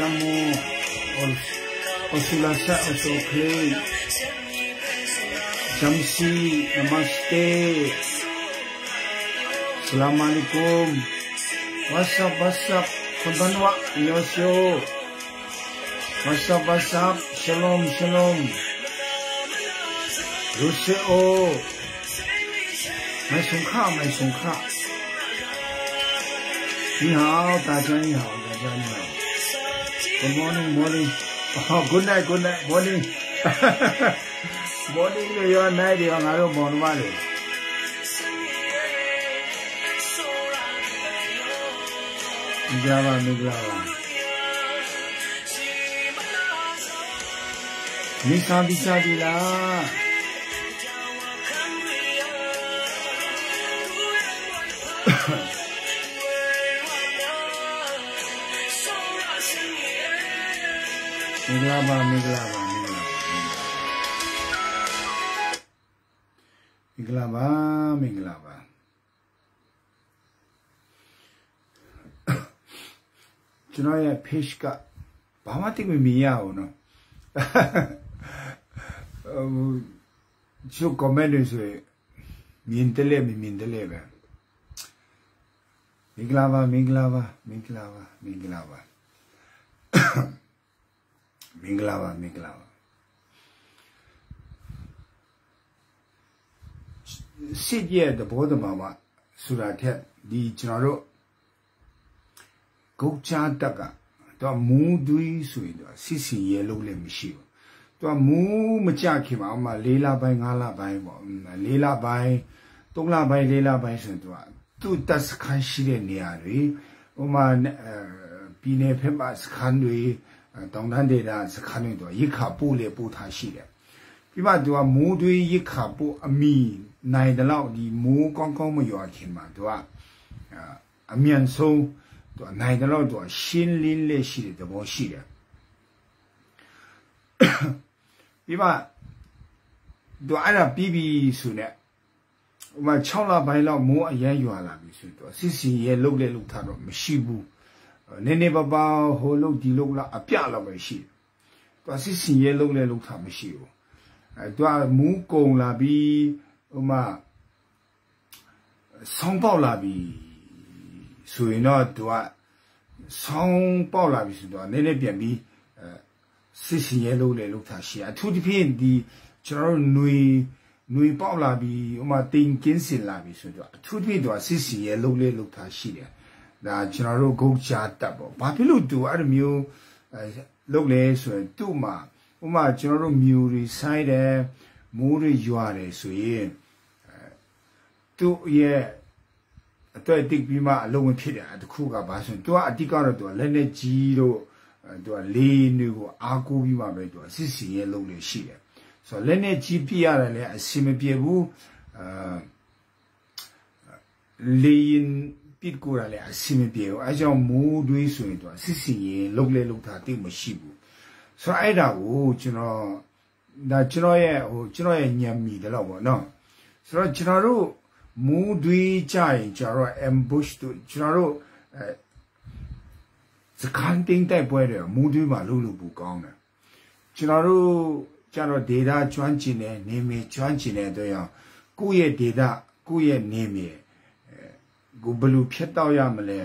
ဒမောအော်အဆူလာဆာအဆိုခေဂျမ်စီနမစတေဆလာမ်အလိုင်ကုမ်ဝါဆပ်ဝါဆပ်ခွန်ဘန်ဝါယောရှို What's up, what's up? Shalom, shalom. Ruseo. 买松卡，买松卡。你好，大家你好，大家你好。Good morning, morning. Oh, good night, good night, morning. morning လို့ရော night တွေရောငါတို့မော်နမတွေကြပါမင်္ဂလာပါမိသားပြီးစားပြီလား မင်္ဂလာပါမင်္ဂလာပါမင်္ဂလာပါမင်္ဂလာပါမင်္ဂလာပါကျွန်တော်ရဲ့ page ကဘာမှတိတ်မမြင်ရဘူးနော်ကျုပ် comment တွေဆိုရင်မြင်တယ်လေမြင်တယ်လေပဲမင်္ဂလာပါမင်္ဂလာပါမင်္ဂလာပါမင်္ဂလာပါ မင်္ဂလာပါမင်္ဂလာပါစစ်ရဲ့တဘောတမမှာဆိုတာထက်ဒီကျွန်တော်တို့ဂုတ်ချတက်ကတော့မူးသွေးဆိုရင်တော့စစ်စီရဲလုံးလည်းမရှိဘူးသူကမူးမကြခင်ပါဥမာ၄လပိုင်း၅လပိုင်းပေါ့၄လပိုင်း၃လပိုင်း၄လပိုင်းဆိုရင်သူကသူ့တက်စခန်းရှိတဲ့နေရာတွေဥမာပြည်နယ်ဖက်မှာစခန်းတွေ တောင်တန်းဒေသစခန်းတွေတော့ရိခါပို့လေပို့ထားရှိတယ်ပြီးမှသူကမိုးသွေးရိခါပို့အမိနိုင်တယ်လို့ဒီမိုးကောင်းကောင်းမရွာခင်မှာသူကအမြန်ဆုံးသူကနိုင်တယ်လို့သူကရှင်းလင်းလေးရှိတဲ့သဘောရှိတယ်ပြီးမှသူအဲ့ဒါပြီးပြီဆိုနေဥမာ6လပိုင်းလောက်မိုးအရန်ရွာလာပြီဆိုတော့စစ်စီရဲ့လှုပ်လေလှုပ်ထားတော့မရှိဘူး နည်းနည်းပါးပါးဟိုလှုပ်ဒီလှုပ်လာအပြလောက်ပဲရှိတယ်သူစစ်စီရဲ့လှုပ်လေလှုပ်ထားမရှိဘူးအဲသူကမူးကုံလာပြီးဥမာဆောင်းပေါက်လာပြီဆိုရင်တော့သူကဆောင်းပေါက်လာပြီဆိုတော့နည်းနည်းပြန်ပြီးစစ်စီရဲလို့လေလို့ထားရှိအထူးသဖြင့်ဒီကျွန်တော်တို့ຫນွေຫນွေပေါက်လာပြီးဥမာတင်ကင်းစင်လာပြီးဆိုတော့အထူးသဖြင့်တော့စစ်စီရဲလို့လေလို့ထားရှိတယ် ဒါကျွန်တော်တို့ဂုတ်ချတက်ပေါ့ဘာဖြစ်လို့သူအဲ့လိုမျိုးလုပ်လဲဆိုရင်သူ့မှာဥမာကျွန်တော်တို့မြူတွေဆိုင်တယ်မိုးတွေရွာတယ်ဆိုရင်သူ့ရဲ့အတွက်တိတ်ပြီးမှအလုံးဝင်ဖြစ်တယ်တခုကဘာဆိုရင်သူကအတိကတော့သူကလက်နဲ့ကြီးတို့သူကလေးတွေကိုအားကိုးပြီးမှပဲသူကစစ်စီရဲ့လုပ်လို့ရှိတယ်ဆိုတော့လက်နဲ့ကြီးပြရတယ်လည်းအဆင်မပြေဘူးအာလေးရင် ပစ်ကိုရလည်းအဆင်မပြေဘူးအဲကြောင့်မိုးတွေးဆိုရင်သူကစစ်စီရဲ့လုပ်လဲလုပ်တာတိတ်မရှိဘူးဆိုတော့အဲ့ဒါကိုကျွန်တော်ဒါကျွန်တော်ရဲ့ဟိုကျွန်တော်ရဲ့ညံမီတယ်လို့ပေါ့နော်ဆိုတော့ကျွန်တော်တို့မူးတွေးကြရင်ကျွန်တော် ambush တို့ကျွန်တော်တို့အဲစကန်တင်းတိုက်ပွဲတွေမူးတွေးမှလုပ်လို့ပူကောင်းတယ်ကျွန်တော်တို့ကျတော့ data ကျွမ်းကျင်တဲ့နေမြေကျွမ်းကျင်တဲ့အတွက်ရောကိုယ့်ရဲ့ data ကိုယ့်ရဲ့နေမြေ ကိုဘယ်လိုဖြတ်တော့ရမလဲ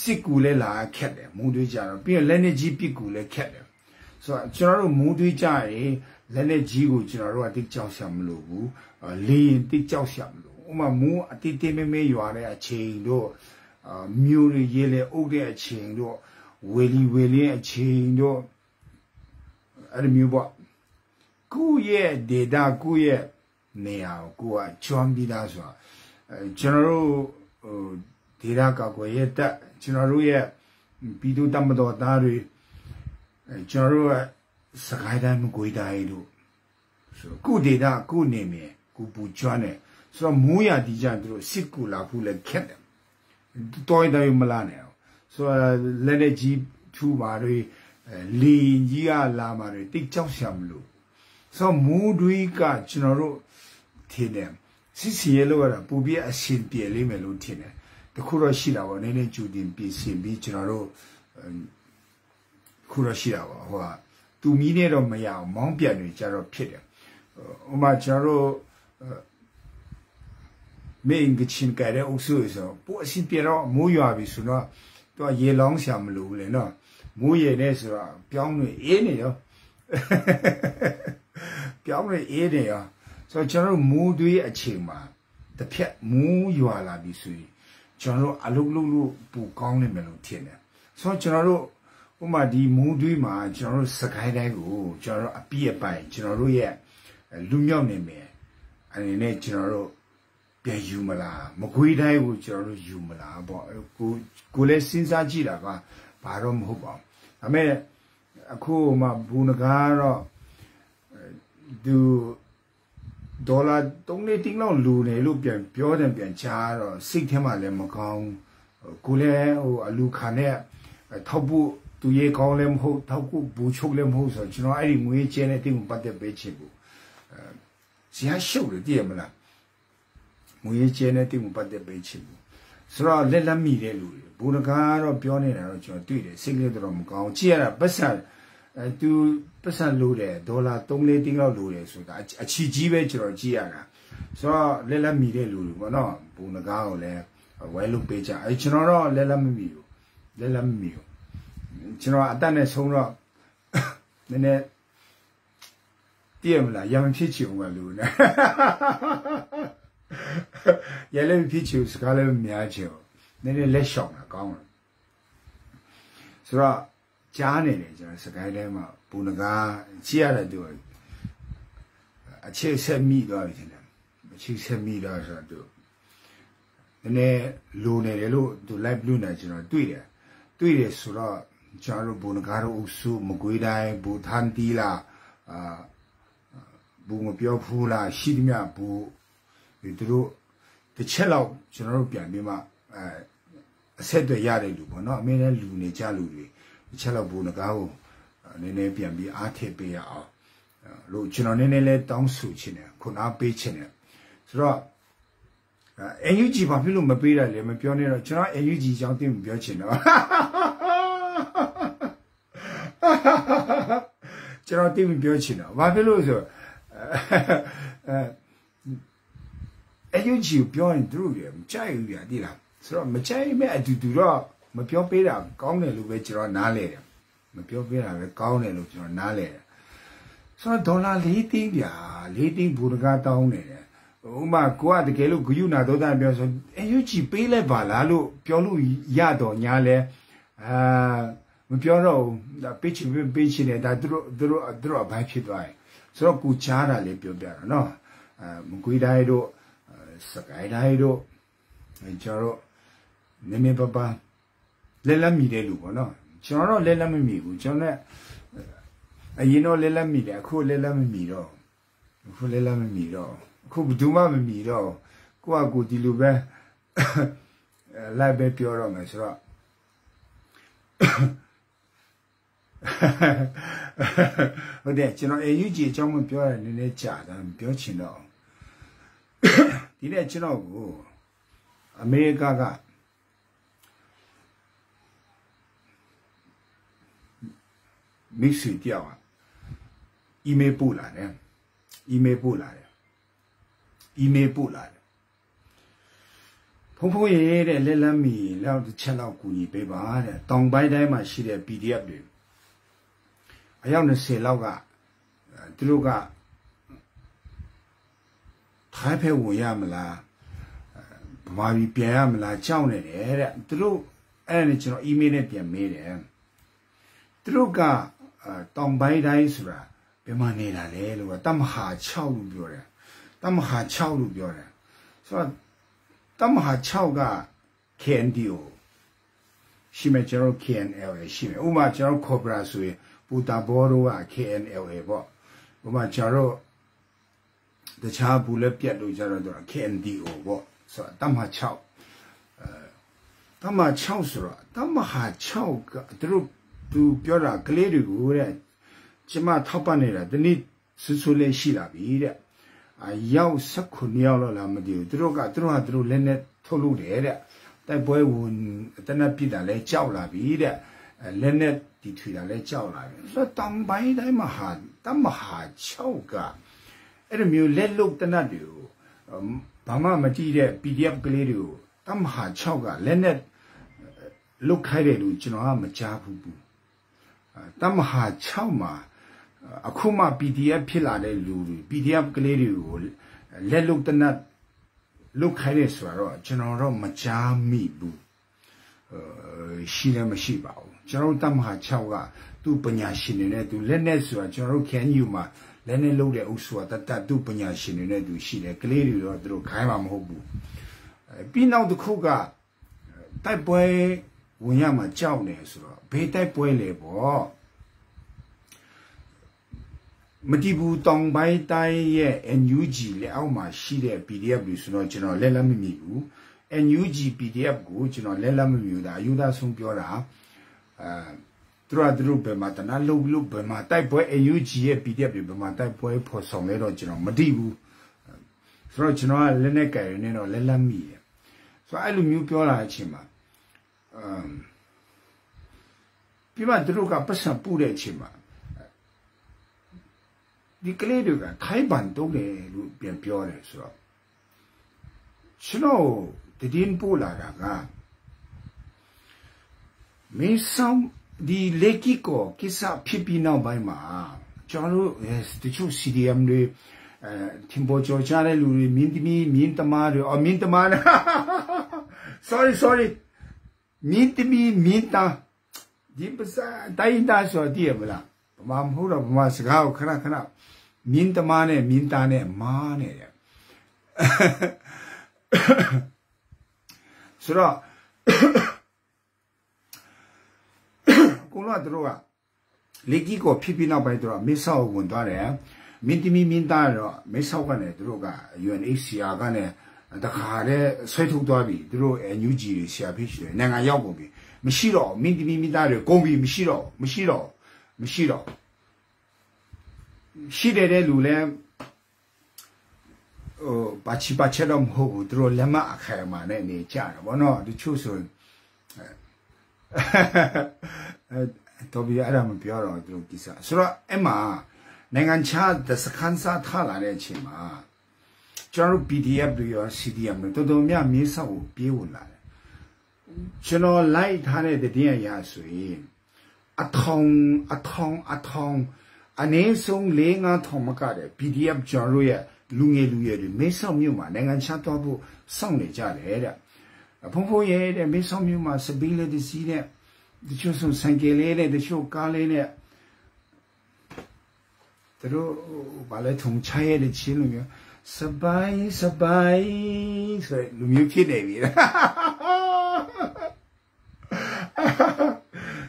စစ်ကူလဲလာခက်တယ်မူးတွေးကြတော့ပြီးရင်လက်နေကြီးပစ်ကူလဲခက်တယ်ဆိုတော့ကျွန်တော်တို့မူးတွေးကြရင်လက်နေကြီးကိုကျွန်တော်တို့ကတိတ်ကြောက်ရှာမလို့ဘူးလေရင်တိတ်ကြောက်ရှာမလို့ဥမာမူးအတိတ်တေးမဲမဲရွာတဲ့အချိန်တို့အာမြို့တွေရေလေအုပ်တဲ့အချိန်တို့ဝေလီဝေလင်းအချိန်တို့အဲ့လိုမျိုးပေါ့ကိုယ့်ရဲ့ data ကိုယ့်ရဲ့နေရာကိုကိုကကျွမ်းပြီးသားဆိုတာအဲကျွန်တော်တို့ ဟို data ကောက်ွယ်ရဲ့တက်ကျွန်တော်တို့ရဲ့ပြည်သူတမတော်သားတွေအဲကျွန်တော်တို့ကစကိုင်းတိုင်းမကွေးတိုင်းတို့ဆိုကို data ကိုနေမြေကိုပူကျွမ်းတယ်ဆိုတော့မိုးရဒီကြသူတို့စစ်ကူလာဖို့လည်းခက်တယ်တော်တယ်မလားနဲ့ဆိုတော့လက်နဲ့ကြီးထူပါတွေလီကြီးကလာပါတွေတိတ်ကြောက်ရှာမလို့ဆိုမူတွေကကျွန်တော်တို့ထင်တယ် စစ်စီရဲလို့ရတာပူပြအရှင်ပြေလေးမယ်လို့ထင်တယ်တခုတော့ရှိတာပေါ့နည်းနည်းကြူတင်ပြင်ဆင်ပြီးကျွန်တော်တို့ခုတော့ရှိတာပေါ့ဟိုကသူမီးနဲ့တော့မရအောင်မောင်းပြန်နေကြတော့ဖြစ်တယ်ဥမာကျွန်တော်တို့မင်းကချင်းကြတဲ့အုပ်စုဆိုပူအရှင်ပြေတော့မိုးရွာပြီဆိုတော့သူကရေလောင်းရှာမလို့လေနော်မိုးရေနဲ့ဆိုတော့ပြောင်းနေအေးနေရောပြောင်းနေအေးနေရော ဆိုတော့ကျွန်တော်မိုးသွေးအချိန်မှာတစ်ဖြက်မိုးရွာလာပြီဆိုရင်ကျွန်တော်အလုတ်လုတ်လို့ပူကောင်းနေမယ်လို့ထင်တယ်ဆိုတော့ကျွန်တော်တို့ဥမာဒီမိုးသွေးမှာကျွန်တော်တို့စကိုင်းတိုင်းကိုကျွန်တော်တို့အပြည့်အပိုင်ကျွန်တော်တို့ရဲ့လူမြောက်နေမယ်အနေနဲ့ကျွန်တော်တို့ပြန်ယူမလားမကွေးတိုင်းကိုကျွန်တော်တို့ယူမလားပေါ့ကိုကိုလည်းစဉ်းစားကြည့်တာကဘာတော့မဟုတ်ပါဘူးဒါပေမဲ့အခုမှဘူနကားတော့သူ ဒေါ်လာ3လေးတင်းလောက်လူနေလို့ပြန်ပြောတယ်ပြန်ချားတော့စိတ်ထဲမှာလည်းမကောင်းကိုလည်းဟိုအလူခံနဲ့ထောက်ဖို့သူရေကောင်းလည်းမဟုတ်ထောက်ဖို့ဘူချုပ်လည်းမဟုတ်ဆိုကျွန်တော်အဲ့ဒီငွေကျဲတဲ့တင်းကိုပတ်သက်ပေးချင်ဘူးအဲဇာရှုပ်တယ်တည်ရမလားငွေကျဲတဲ့တင်းကိုပတ်သက်ပေးချင်ဘူးဆိုတော့လက်လက်မိတဲ့လူတွေဘူနကားတော့ပြောနေတာတော့ကျွန်တော်တွေ့တယ်စိတ်ကလေးတော့မကောင်းကြည့်ရတာပတ်စံ အဲသူပတ်စံလိုတယ်ဒေါ်လာ3လေးတင်းလောက်လိုတယ်ဆိုတာအချီကြီးပဲကျွန်တော်ကြည့်ရတာဆိုတော့လက်လက်မိတဲ့လူတွေပေါ့နော်ဘူနကားကိုလည်းဝဲလုပ်ပေးကြအဲကျွန်တော်တော့လက်လက်မမိဘူးလက်လက်မမိဘူးကျွန်တော်အတက်နဲ့ဆုံးတော့နည်းနည်းတည်မလားရမဖြစ်ချင်ဘူးကလူနဲ့ရလည်းဖြစ်ချင်စကားလည်းမများချင်နည်းနည်းလက်ရှောင်တာကောင်းတယ်ဆိုတော့ ကြားနေတယ်ကျွန်တော်စကိုင်းထဲမှာဘူနကားကြည့်ရတဲ့သူအခြေဆက်မိသွားပြီထင်တယ်အခြေဆက်မိသွားဆိုတော့သူနည်းနည်းလိုနေတယ်လို့သူ live လုပ်နေကျွန်တော်တွေ့တယ်တွေ့တယ်ဆိုတော့ကျွန်တော်ဘူနကားတို့အုပ်စုမကွေးတိုင်းဘူထန်တီလာအာဘူမပြောဖူးလားရှိသမျှဘူသူတို့တစ်ချက်လောက်ကျွန်တော်တို့ပြန်ပြီးမှအဲအဆက်တွေရတဲ့လူပေါ့နော်အမေလည်းလူနေကြလူတွေ တစ်ချက်လောက်ဘူနကားကိုနည်းနည်းပြန်ပြီးအားထည့်ပေးရအောင်လို့ကျွန်တော်နည်းနည်းလေးတောင်းဆိုချင်တယ်ခုနပေးချင်တယ်ဆိုတော့အန်ယူဂျီဘာဖြစ်လို့မပေးတာလဲမပြောနေတော့ကျွန်တော်အန်ယူဂျီအကြောင်းသိမပြောချင်တော့ကျွန်တော်သိမပြောချင်တော့ဘာဖြစ်လို့ဆိုအဲအယူဂျီပြောရင်သူတို့ရမကြိုက်ဘူးပြတိလားဆိုတော့မကြိုက်မဲ့အတူတူတော့ မပြောပေးတာကောင်းတယ်လို့ပဲကျွန်တော်နားလဲတယ်မပြောပေးတာပဲကောင်းတယ်လို့ကျွန်တော်နားလဲတယ်ဆိုတော့ဒေါ်လာ၄သိန်းပြ၄သိန်းဘူရကားတောင်းနေတယ်ဥမာကိုကတကယ်လို့ဂယုနာသောတာပြောဆိုအယူဂျီပေးလိုက်ပါလားလို့ပြောလို့ရတော့ညာလဲအာမပြောတော့ဘူးဒါပေးချင်ပေးချင်တယ်ဒါသူတို့သူတို့သူတို့အပိုင်းဖြစ်သွားတယ်ဆိုတော့ကိုချားတာလေးပြောပြတာနော်အဲမကွေးတိုင်းတို့စကိုင်းတိုင်းတို့ကျွန်တော်တို့နည်းနည်းပါးပါ လက်လက်မိတဲ့လူပေါ့နော်ကျွန်တော်တော့လက်လက်မမိဘူးကျွန်တော်လည်းအရင်တော့လက်လက်မိတယ်အခုလက်လက်မမိတော့အခုလက်လက်မမိတော့အခုဘယ်သူမှမမိတော့ကိုကကိုဒီလိုပဲလိုက်ပဲပြောတော့မယ်ဆိုတော့ဟုတ်တယ်ကျွန်တော် AUG အကြောင်းမပြောရနည်းနည်းကြာတာပြောချင်တော့ဒီနေ့ကျွန်တော်ကိုအမေရိကက မိတ်ဆွေတယောက်อ่ะအီးမေးလ်ပို့လာတယ်အီးမေးလ်ပို့လာတယ်အီးမေးလ်ပို့လာတယ်ဖုန်းဖုန်းရေးတဲ့လက်လမ်းမီလောက်တစ်ချက်လောက်ကူညီပေးပါတဲ့တောင်ပိုင်းတိုင်းမှာရှိတဲ့ PDF တွေအယောက်20လောက်ကသူတို့ကထိုင်းဖက်ဝင်ရမလားဗမာပြည်ပြန်ရမလားကြောက်နေတယ်တဲ့သူတို့အဲ့ဒါနဲ့ကျွန်တော်အီးမေးလ်နဲ့ပြန်မေးတယ်သူတို့က တောင်ပိုင်းတိုင်းဆိုတာဘယ်မှာနေတာလဲလို့ကတမဟာ6လို့ပြောတယ်တမဟာ6လို့ပြောတယ်ဆိုတော့တမဟာ6က KNDO ရှိမယ်ကျွန်တော် KNL ရှိမယ်ဥပမာကျွန်တော် Cobra ဆိုရင်ပူတာဘောတို့က KNLA ပေါ့ဥပမာကျွန်တော်တခြားဘူးလည်းပြတ်လို့ကြတော့ KNDO ပေါ့ဆိုတော့တမဟာ6အဲတမဟာ6ဆိုတော့တမဟာ6ကသူတို့ သူပြောတာကလေးတွေကိုတဲ့ကျမထောက်ပံ့နေတာဒီနေ့ဆူဆူလေးရှိလာပြီတဲ့အရောက်16ယောက်လောက်လာမသိဘူးသူတို့ကသူတို့ဟာသူတို့လက်နဲ့ထုတ်လို့တယ်တဲ့တိုက်ပွဲဝင်တနက်ပြစ်တာလဲကြောက်လာပြီတဲ့လက်နဲ့တီထွေတာလဲကြောက်လာပြီဆိုတော့တောင်ပိုင်းတိုင်းမှာဟာတမဟာ6ကအဲ့လိုမျိုးလက်လုတ်တနတ်တွေကိုဘာမှမကြည့်တဲ့ PDF ကလေးတွေကိုတမဟာ6ကလက်နဲ့လုတ်ခိုင်းတယ်လို့ကျွန်တော်ကမကြားဘူးဘူး တမဟာ6မှာအခုမှ PDF ဖြစ်လာတဲ့လူတွေ PDF ကလေးတွေကိုလက်လုတ်တနတ်လုတ်ခိုင်းတယ်ဆိုတော့ကျွန်တော်တော့မကြားမိဘူးရှိလည်းမရှိပါဘူးကျွန်တော်တမဟာ6ကသူ့ပညာရှင်တွေနဲ့သူလက်နဲ့ဆိုတာကျွန်တော်တို့ခန်းယူမှာလက်နဲ့လုပ်တဲ့အုပ်စုကတတ်တတ်သူ့ပညာရှင်တွေနဲ့သူရှိတယ်ကလေးတွေတော့သူတို့ခိုင်းမှာမဟုတ်ဘူးပြီးနောက်တစ်ခုကတိုက်ပွဲ ဝင်ရမှာကြောက်နေဆိုတော့ဘေးတိုက်ပွဲလေပေါ့မတိဘူးတောင်ပိုင်းတိုင်းရဲ့ NUG လက်အောက်မှာရှိတဲ့ PDF တွေဆိုတော့ကျွန်တော်လက်လက်မမိဘူး NUG PDF ကိုကျွန်တော်လက်လက်မမိဘူးဒါအယူသားဆုံးပြောတာအဲသူတို့သူတို့ဘယ်မှာတနာလုံးလို့ဘယ်မှာတိုက်ပွဲ NUG ရဲ့ PDF တွေဘယ်မှာတိုက်ပွဲဖော်ဆောင်လဲတော့ကျွန်တော်မသိဘူးဆိုတော့ကျွန်တော်ကလက်နဲ့ကြိုင်နေတော့လက်လက်မိရဆိုတော့အဲ့လိုမျိုးပြောလာတဲ့အချိန်မှာအမ် ပြမသူတို့ကပတ်စံပူတဲ့အချိန်မှာဒီကလေးတွေကခိုင်းပန်တုံးတယ်လို့ပြန်ပြောတယ်ဆိုတော့ကျွန်တော်တည်င်းပို့လာတာကမင်းဆောင်ဒီလက်ကြီးကိုကိစ္စဖြစ်ပြီးနောက်ပိုင်းမှာကျွန်တော်တို့တချို့ CDM တွေအဲထင်ပေါ်ကျော်ချတဲ့လူတွေမြင်းသမီးမြင်းသမားတွေအော်မြင်းသမား sorry sorry မြင်းသမီးမြင်းသားဒီပစာတိုင်းသားဆိုတည်ရမလားဗမာမဟုတ်တော့ဗမာစကားကိုခဏခဏမြင်းသမားနဲ့မြင်းသားနဲ့မားနဲ့တဲ့ဆိုတော့ကိုလာတို့ကလေကြီးကိုဖြစ်ပြီးနောက်ပိုင်းတို့ကမေဆောက်ဝင်သွားတယ်မင်းတမီမင်းသားတော့မေဆောက်ကနေတို့က UNHCR ကနေ တခါတည်းဆွဲထုတ်သွားပြီတို့ NUG တွေဆရာဖြစ်ရှိတယ်နိုင်ငံရောက်ကုန်ပြီမရှိတော့မင်းတမီမင်းသားတွေကုန်ပြီမရှိတော့မရှိတော့မရှိတော့ရှိတယ်တဲ့လူလဲဟိုပါချီပါချက်တော့မဟုတ်ဘူးတို့လက်မအခိုင်အမာနဲ့နေကြတာဗောနော်တချို့ဆိုအဲတော့ပြအဲ့ဒါမပြောတော့တို့ကိစ္စဆိုတော့အဲ့မှာနိုင်ငံခြားသစခန်းစားထားလာတဲ့အချိန်မှာ ကျွန်တော် PDF တွေရော CDM တွေတော်တော်များမြေဆောက်ကိုပြေးဝင်လာတယ်ကျွန်တော်လိုက်ထားတဲ့တည်ရရဆိုရင်အထောင်အထောင်အထောင်အနည်းဆုံး၄၅ထောင်မကတဲ့ PDF ကျွန်တော်ရဲ့လူငယ်လူရွယ်တွေမေဆောက်မြို့မှာနိုင်ငံခြားသွားဖို့စောင့်နေကြတယ်တဲ့ဖုံဖုံရဲ့တဲ့မေဆောက်မြို့မှာစပင်းလေးတစ်စီးတဲ့တချို့ဆိုဆိုင်ကယ်လေးနဲ့တချို့ကားလေးနဲ့တို့ဘာလဲထုံချရတဲ့ချင်းလူမျိုး စပိုင်စပိုင်ဆိုလူမျိုးဖြစ်နေပြီ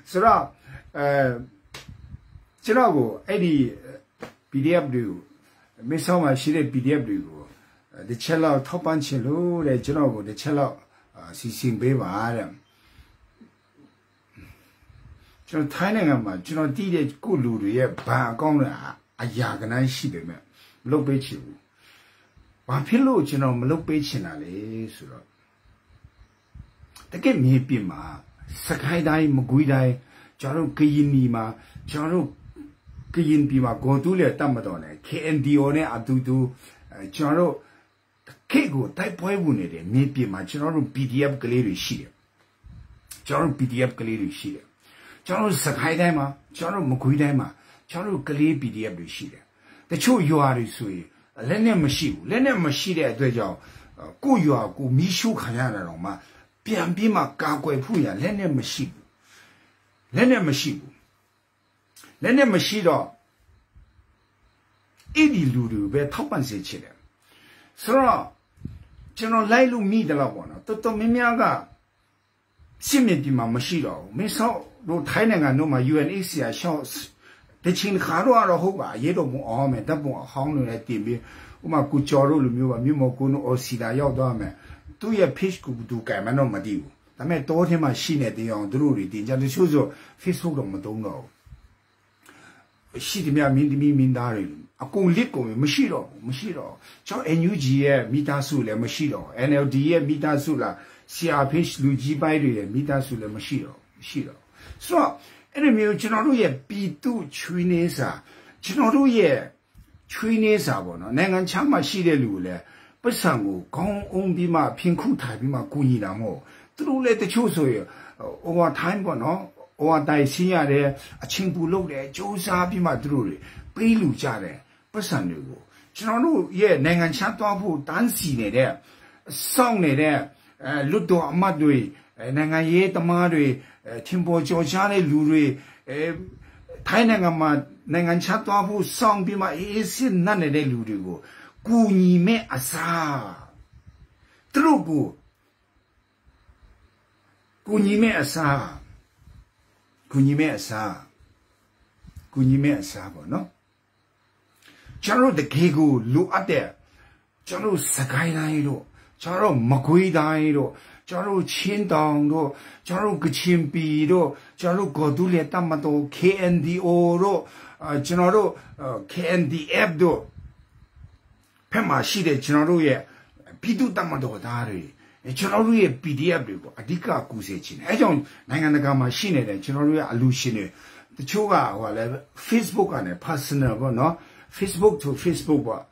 ဆိုတော့အဲကျွန်တော်ကိုအဲ့ဒီ PDF တွေကိုမင်းဆောင်မှာရှိတဲ့ PDF တွေကိုတစ်ချက်လောက်ထောက်ပံ့ချင်လို့တဲ့ကျွန်တော်ကိုတစ်ချက်လောက်စီစဉ်ပေးပါတဲ့ကျွန်တော်ထိုင်းနိုင်ငံမှာကျွန်တော်တည်တဲ့ကိုလူတွေရဲ့ဘဏ်အကောင့်တွေအရာကနန်းရှိပေမဲ့မလုပ်ပေးချင်ဘူး။ ဘာဖြစ်လို့ကျွန်တော်မလုပ်ပေးချင်တာလဲဆိုတော့တကယ်မြေပြင်မှာစကိုင်းတိုင်းမကွေးတိုင်းကျွန်တော်ကရင်ပြည်မှာကျွန်တော်ကရင်ပြည်မှာဂေါ်တူးလေတတ်မတော်နဲ့ KNDO နဲ့အတူတူကျွန်တော်ခေတ်ကိုတိုက်ပွဲဝင်နေတယ်မြေပြင်မှာကျွန်တော်တို့ PDF ကလေးတွေရှိတယ်ကျွန်တော်တို့ PDF ကလေးတွေရှိတယ်ကျွန်တော်တို့စကိုင်းတိုင်းမှာကျွန်တော်တို့မကွေးတိုင်းမှာကျွန်တော်တို့ကလေး PDF တွေရှိတယ်တချို့ရွာတွေဆိုရင် လက်နဲ့မရှိဘူးလက်နဲ့မရှိတဲ့အတွက်ကြောင့်ကိုရွာကိုမီးရှို့ခံရတာတော့မှပြန်ပြီးမှကာကွယ်ဖို့ရလက်နဲ့မရှိဘူးလက်နဲ့မရှိဘူးလက်နဲ့မရှိတော့အဲ့ဒီလူတွေပဲထောက်ပံ့စေချင်တယ်ဆိုတော့ကျွန်တော်လိုက်လို့မိတယ်လို့ပေါ့နော်တော်တော်များများကရှင်းမြင်ဒီမှာမရှိတော့ဘူးမင်းဆောက်တို့ထိုင်းနိုင်ငံတို့မှာ UNHCR ရှောက် တချင်းခါတော့တော့ဟုတ်ပါရေတော့မအောင်မယ်တပ်ပုံအဟောင်းတွေနဲ့တင်ပြီးဥမာကိုကျော်တို့လိုမျိုးပါမြို့မကိုနိုအော်စီလာရောက်သွားမယ်သူ့ရဲ့ page ကိုသူကင်မတော့မတည်ဘူးဒါပေမဲ့တောထဲမှာရှိနေသေးအောင်သူတို့တွေတင်ကြတချို့ဆို Facebook တော့မသုံးတော့ဘူးရှိသည်များမင်းသမီးမင်းသားတွေအကုန်လစ်ကုန်မရှိတော့ဘူးမရှိတော့ကျွန်တော် NUG ရဲ့မိသားစုလည်းမရှိတော့ NLD ရဲ့မိသားစုလား CRPH လူကြီးပိုင်းတွေရဲ့မိသားစုလည်းမရှိတော့မရှိတော့ဆိုတော့ အဲ့ဒီမျိုးကျွန်တော်တို့ရဲ့ပြည်သူချွေးနေစာကျွန်တော်တို့ရဲ့ချွေးနေစာပေါ့နော်နိုင်ငံခြားမှာရှိတဲ့လူလည်းပတ်စံကိုခေါင်းအုံးပြီးမှဖင်ခုထိုင်ပြီးမှကူညီတာမဟုတ်သူတို့လည်းတချို့ဆိုရင် over time ပေါ့နော် over time ရှင်းရတယ်အချင်းပူလုပ်တယ်စူးစမ်းပြီးမှသူတို့တွေပေးလူကြတယ်ပတ်စံတွေကိုကျွန်တော်တို့ရဲ့နိုင်ငံခြားသွားဖို့တန်းစီနေတဲ့စောင့်နေတဲ့အဲလွတ်တော်အမတ်တွေနိုင်ငံရေးသမားတွေ ထင်ပေါ်ကျော်ကြားတဲ့လူတွေအဲထိုင်းနိုင်ငံမှာနိုင်ငံခြားသွားဖို့စောင့်ပြီးမှအေးအေးစစ်နတ်နေတဲ့လူတွေကိုကူညီမဲ့အစားသူတို့ကိုကူညီမဲ့အစားကူညီမဲ့အစားကူညီမဲ့အစားပေါ့နော်ကျွန်တော်တို့တကယ်ကိုလိုအပ်တဲ့ကျွန်တော်တို့စကိုင်းတိုင်းတို့ကျွန်တော်တို့မကွေးတိုင်းတို့ ကျွန်တော်တို့ချင်းတောင်တို့ကျွန်တော်တို့ကချင်ပြည်တို့ကျွန်တော်တို့ဂေါ်ဒူးလက်တမတော် KNDO တို့ကျွန်တော်တို့ KNDF တို့ဖက်မှာရှိတဲ့ကျွန်တော်တို့ရဲ့ပြည်သူတမတော်သားတွေကျွန်တော်တို့ရဲ့ PDF တွေကိုအဓိကကူစေချင်တယ်အဲကြောင့်နိုင်ငံတကာမှာရှိနေတဲ့ကျွန်တော်တို့ရဲ့အလူရှင်တွေတချို့ကဟိုလည်း Facebook ကနေ personal ပေါ့နော် Facebook to Facebook ပေါ့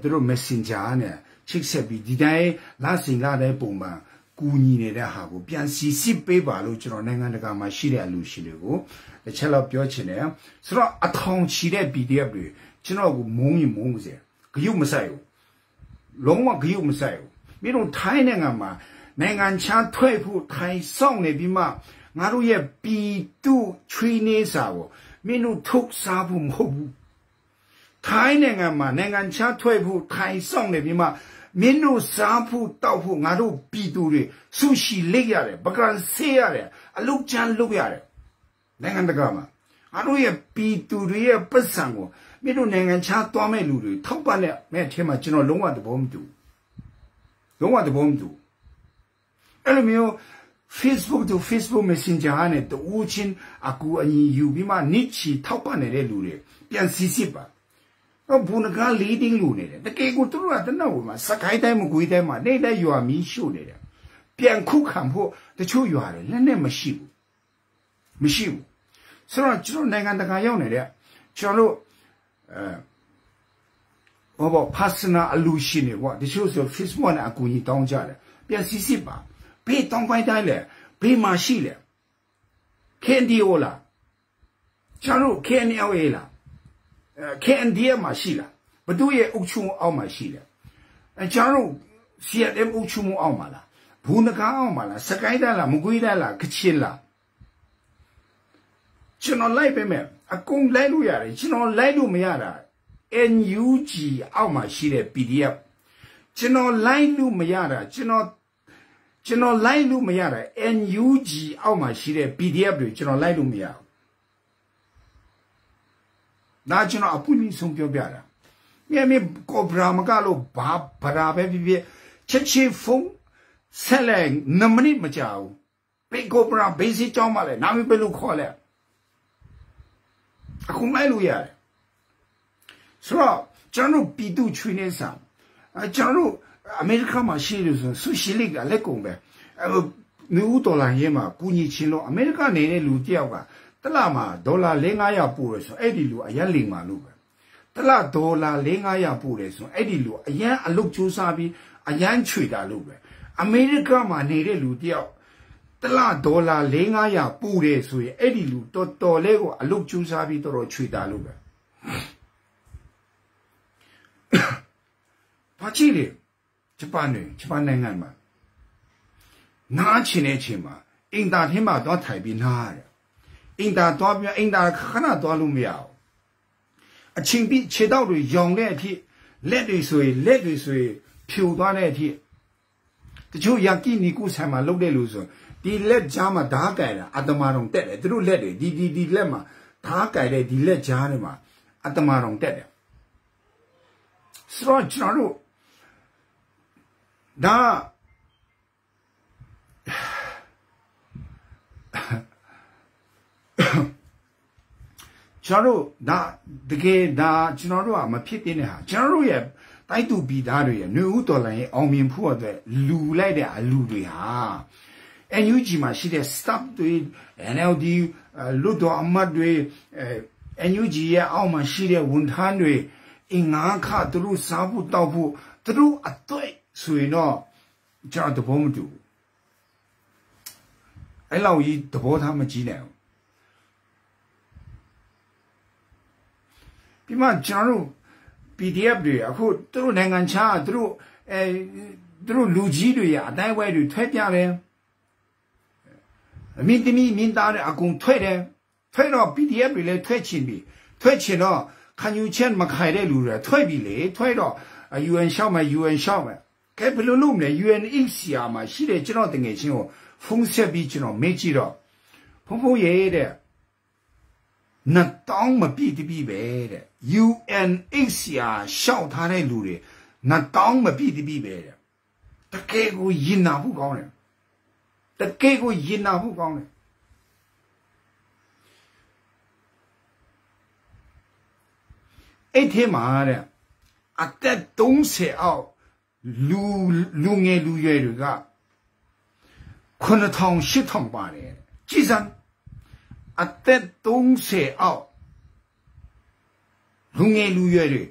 သူတို့ Messenger နဲ့ချိတ်ဆက်ပြီးဒီတိုင်းလာစင်လာတဲ့ပုံမှန် ကူညီနေတဲ့ဟာကိုပြန်စီစစ်ပေးပါလို့ကျွန်တော်နိုင်ငံတကာမှာရှိတဲ့အလူရှင်တွေကိုတစ်ချက်တော့ပြောချင်တယ်ဆိုတော့အထောင်ချီတဲ့ PDF တွေကျွန်တော်ကမုန်းရင်မုန်းပါစေဂရုမစိုက်ဘူးလုံးဝဂရုမစိုက်ဘူးမင်းတို့ထိုင်းနိုင်ငံမှာနိုင်ငံခြားထွက်ဖို့ထိုင်ဆောင်နေပြီးမှငါတို့ရဲ့ပြည်သူချွေးနေစာကိုမင်းတို့ထုတ်စားဖို့မဟုတ်ဘူးထိုင်းနိုင်ငံမှာနိုင်ငံခြားထွက်ဖို့ထိုင်ဆောင်နေပြီးမှ မင်းတို့စားဖို့တောက်ဖို့ငါတို့ပြည်သူတွေဆူရှီလိတ်ရတယ်ပကံဆေးရတယ်အလုတ်ချမ်းလုပ်ရတယ်နိုင်ငံတကာမှာငါတို့ရဲ့ပြည်သူတွေရဲ့ပတ်စံကိုမင်းတို့နိုင်ငံခြားသွားမဲ့လူတွေထောက်ပံ့တဲ့မဲ့အထက်မှာကျွန်တော်လုံးဝသဘောမတူလုံးဝသဘောမတူအဲ့လိုမျိုး Facebook တို့ Facebook Messenger နဲ့တူချင်းအကူအညီယူပြီးမှနိချီထောက်ပံ့နေတဲ့လူတွေပြန်စီစစ်ပါ တော့ဘုံကလေးတင်းလူနေတယ်တကယ်ကိုသူတို့ကတနက်ဝင်မှာစကိုင်းတိုင်းမကွေးတိုင်းမှာနေတဲ့ရွာမီးရှို့နေတယ်ပြန်ခုခံဖို့တချို့ရွာတယ်လက်နဲ့မရှိဘူးမရှိဘူးဆိုတော့ကျွန်တော်နိုင်ငံတကာရောက်နေတဲ့ကျွန်တော်တို့အဲဘောဘော personal allusion တွေပေါ့တချို့ဆို Facebook နဲ့အကူကြီးတောင်းကြတယ်ပြန်စစ်စစ်ပါဘေးတောင်းပိုင်းတိုင်းလေဘေးမှာရှိလေ KNDO လားကျွန်တော်တို့ KNLA လား KNDA မှာရှိလားဘသူရဲ့အုပ်ချုပ်မှုအောက်မှာရှိလဲအဲကျွန်တော်တို့ CNM အုပ်ချုပ်မှုအောက်မှာလားဘူးနကားအောက်မှာလားစကိုင်းတိုင်းလားမကွေးတိုင်းလားကချင်လားကျွန်တော်လိုက်ပေးမယ်အကုန်လိုက်လို့ရတယ်ကျွန်တော်လိုက်လို့မရတာ NUG အောက်မှာရှိတဲ့ PDF ကျွန်တော်လိုက်လို့မရတာကျွန်တော်ကျွန်တော်လိုက်လို့မရတာ NUG အောက်မှာရှိတဲ့ PDF တွေကျွန်တော်လိုက်လို့မရဘူး ဒါကျွန်တော်အပုနိဆုံးပြောပြတာမြေမြေကောဘရာမကလို့ဘာဗရာပဲဖြစ်ဖြစ်ချက်ချင်းဖုန်းဆက်လိုက်နမနစ်မကြောက်ပေကောဘရာဘေးစီကြောင်းပါလေနာမည်ဘယ်လိုခေါ်လဲအခုလိုက်လို့ရတယ်ဆိုတော့ကျွန်တော်ပြည်သူချွေးနေစံအကျွန်တော်အမေရိကမှာရှိလို့ဆိုဆူရှီလစ်ကလက်ကုန်ပဲအဲနူးဒေါ်လာရင်းမှာကူညီချင်းလို့အမေရိကနေတဲ့လူတယောက်က တလမှာဒေါ်လာ4-500ပို့ရဆိုအဲ့ဒီလူအရက်လိမ်မှာလို့ပဲတလဒေါ်လာ4-500ပို့တယ်ဆိုအဲ့ဒီလူအရန်အလုတ်ကျိုးစားပြီးအရန်ချွေတာလို့ပဲအမေရိကမှာနေတဲ့လူတယောက်တလဒေါ်လာ4-500ပို့တယ်ဆိုရင်အဲ့ဒီလူတော်တော်လေးကိုအလုတ်ကျိုးစားပြီးတော်တော်ချွေတာလို့ပဲဘာကြည့်လေဂျပန်နေဂျပန်နိုင်ငံမှာနားချင်တဲ့အချိန်မှာအင်တာထင်းမှာတော့ထိုင်ပြီးနားရတယ် အင်တာသွားပြီးအင်တာခဏသွားလို့မရဘူးအချင်းပြီးခြေတောက်တွေယောင်တဲ့အထိလက်တွေဆိုရင်လက်တွေဆိုရင်ဖြိုသွားတဲ့အထိတချို့ယာကိနီကုဆိုင်မှာလုပ်တဲ့လူဆိုဒီလက်ကြားမှာဓားကြိုင်တာအတမတော်တက်တယ်သူတို့လက်တွေဒီဒီဒီလက်မှာဓားကြိုင်တဲ့ဒီလက်ကြားတွေမှာအတမတော်တက်တယ်ဆိုတော့ကျွန်တော်တို့ဒါ ကျွန်တော်တို့ဒါတကယ်ဒါကျွန်တော်တို့ကမဖြစ်တဲ့ဟာကျွန်တော်တို့ရဲ့တိုက်သူပြည်သားတွေရဲ့ຫນွေဦးတော်လိုင်းရဲ့အောင်မြင်ဖို့အတွက်လူလိုက်တဲ့အလူတွေဟာ NUG မှာရှိတဲ့ staff တွေ NLD လွတ်တော်အမတ်တွေ NUG ရဲ့အောက်မှာရှိတဲ့ဝန်ထမ်းတွေအင်ငါခသူတို့စားဖို့တောက်ဖို့သူတို့အတွေ့ဆိုရင်တော့ကျွန်တော်တဘောမတူအဲ့လောက်ကြီးသဘောထားမကြီးနိုင်ဘူး ပြီးမှကျွန်တော်တို့ PDF တွေအခုသူတို့နိုင်ငံခြားသူတို့အဲသူတို့လူကြီးတွေအတိုင်းဝဲတွေထွက်ပြတယ်အမိတမီမင်းသားတွေအကုန်ထွက်တယ်ထွက်တော့ PDF တွေလည်းထွက်ချင်ပြီထွက်ချင်တော့ခံယူချက်မခိုင်တဲ့လူတွေထွက်ပြီလေထွက်တော့ UN ရှောက်မယ် UN ရှောက်မယ်ကဲဘယ်လိုလုပ်မလဲ UNHCR မှာရှိတဲ့ကျွန်တော်တငယ်ချင်းကိုဖုန်းဆက်ပြီးကျွန်တော်မေးကြည့်တော့ဖုန်းဖုန်းရေးတဲ့နှစ်တောင်းမပြည့်တပြည့်ပဲတဲ့ UNHCR ရှောက်ထားတဲ့လူတွေနှစ်တောင်းမပြည့်တပြည့်ပဲတဲ့တကယ်ကိုရင်နာဖို့ကောင်းတယ်တကယ်ကိုရင်နာဖို့ကောင်းတယ်အဲ့ထဲမှာတဲ့အသက်30အောက်လူလူငယ်လူရွယ်တွေက9000 8000ပါတယ်ကြည်စမ်းအသက်30အောက် လူငယ်လူရွယ်တွေ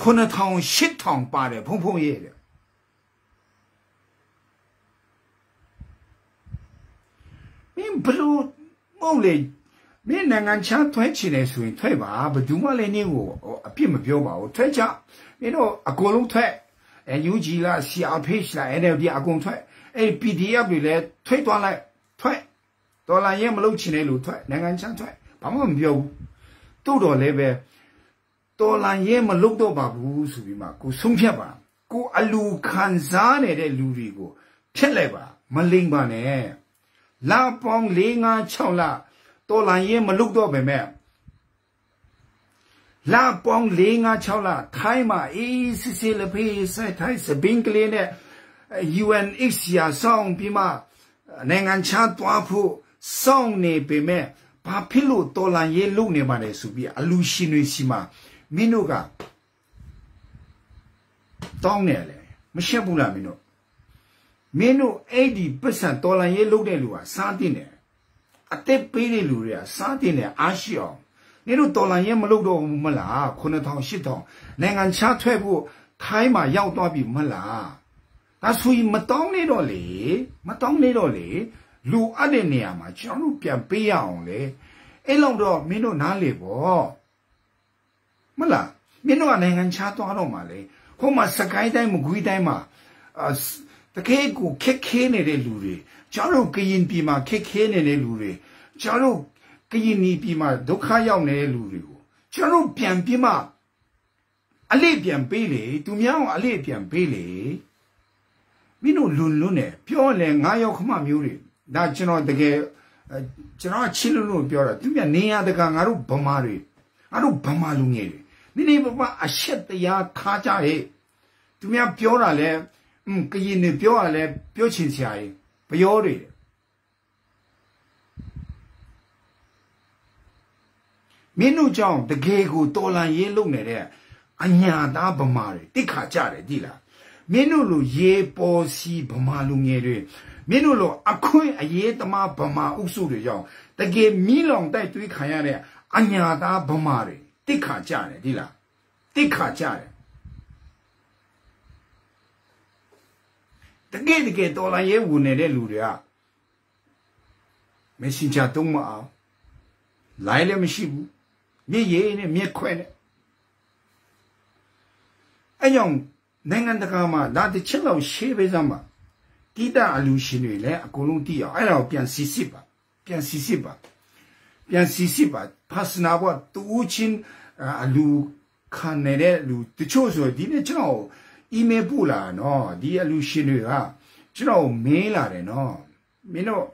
9000 8000ပါတယ်ဖုံဖုံရဲ့တဲ့မင်းဘလို့မဟုတ်လေမင်းနိုင်ငံခြားထွက်ချင်တယ်ဆိုရင်ထွက်ပါဘယ်သူမှလည်းနင်းကိုအပြစ်မပြောပါဘူးထွက်ချမင်းတို့အကုန်လုံးထွက် UG လား CRPH လား NLD အကုန်ထွက်အဲ့ PDF တွေလည်းထွက်သွားလိုက်ထွက်ဒေါ်လာရဲမလုပ်ချင်တဲ့လူထွက်နိုင်ငံခြားထွက်ဘာမှမပြောဘူးတို့တော်လည်းပဲ ဒေါ်လာရဲမလုပ်တော့ပါဘူးဆိုပြီးမှကိုဆုံးဖြတ်ပါကိုအလူခံစားနေတဲ့လူတွေကိုဖြတ်လိုက်ပါမလိမ့်ပါနဲ့လာပေါင်း၄၅6လဒေါ်လာရဲမလုပ်တော့ပဲမဲ့လာပေါင်း၄၅6လထိုင်းမှာအေးစစ်စစ်လဖေးဆိုင်ထိုင်းစပင်းကလေးနဲ့ UNHCR ဆောင်းပြီးမှနိုင်ငံခြားသွားဖို့စောင့်နေပေမဲ့ဘာဖြစ်လို့တော်လန်ရေးလုပ်နေမှာလဲဆိုပြီးအလူရှင်တွေစီမှာ မင်းတို့ကတောင်းနေလေမရှက်ဘူးလားမင်းတို့မင်းတို့အဲ့ဒီပတ်စံတော်လန်ရေးလုပ်တဲ့လူကစားတင်တယ်အသက်ပေးတဲ့လူတွေကစားတင်တယ်အားရှိအောင်မင်းတို့တော်လန်ရေးမလုပ်တော့ဘူးမလား9000 8000နိုင်ငံခြားထွက်ဖို့ထိုင်းမှာရောက်သွားပြီမလားဒါဆိုရင်မတောင်းနေတော့လေမတောင်းနေတော့လေလူအပ်တဲ့နေရာမှာကျွန်တော်တို့ပြန်ပေးရအောင်လေအဲ့လောက်တော့မင်းတို့နားလေပေါ့ မလားမင်းတို့ကနိုင်ငံခြားသွားတော့မှလေဟိုမှာစကိုင်းတိုင်းမကွေးတိုင်းမှာအာတကယ်ကိုခက်ခဲနေတဲ့လူတွေကျွန်တော်တို့ကရင်ပြည်မှာခက်ခဲနေတဲ့လူတွေကျွန်တော်တို့ကရင်ပြည်မှာဒုက္ခရောက်နေတဲ့လူတွေကိုကျွန်တော်တို့ပြန်ပြမအလေးပြန်ပေးလေသူများအောင်အလေးပြန်ပေးလေမင်းတို့လွန်လွန်းနေပြောလဲငါရောက်ခမမျိုးတွေဒါကျွန်တော်တကယ်ကျွန်တော်ချင်းလို့လို့ပြောတာသူမြန်နေရတကငါတို့ဗမာတွေ ငါတို့ဗမာလူငယ်တွေနေနေပပအရှက်တရားထားကြရဲ့သူများပြောတာလဲอืมကရင်နေပြောရလဲပြောချင်စရာကြီးပြောတွေမင်းတို့ကြောင့်တကယ်ကိုတော်လန်ရေးလုပ်နေတဲ့အညာသားဗမာတွေတိခါကြတယ်ကြည်လားမင်းတို့လိုရေပေါ်စီဗမာလူငယ်တွေမင်းတို့လိုအခွင့်အရေးသမားဗမာဥစုတွေကြောင့်တကယ်မီးလောင်တိုက်တွေးခံရတဲ့ အညာသားဗမာတွေတိခါကြတယ်ဒီလားတိခါကြတယ်တကယ်တကယ်တော်လာရဲဝင်နေတဲ့လူတွေကမက်ဆင်ဂျာတုံးမအောင်လိုင်းလည်းမရှိဘူးမြည့်ရည်နဲ့မြက်ခွဲနဲ့အဲကြောင့်နိုင်ငံတကာမှာဒါတစ်ချက်လောက်ရှေးပေးစမ်းပါတိတအလူရှင်တွေလည်းအကုန်လုံးသိအောင်အဲ့ဒါကိုပြန်စီစစ်ပါပြန်စီစစ်ပါ ပြန်စီစစ်ပါဖာစနာဘောတူချင်းအလူခံနေတဲ့လူတချို့ဆိုဒီနေ့ကျွန်တော်အီးမေးပို့လာနော်ဒီအလူရှင်တွေကကျွန်တော်မင်းလာတယ်နော်မင်းတို့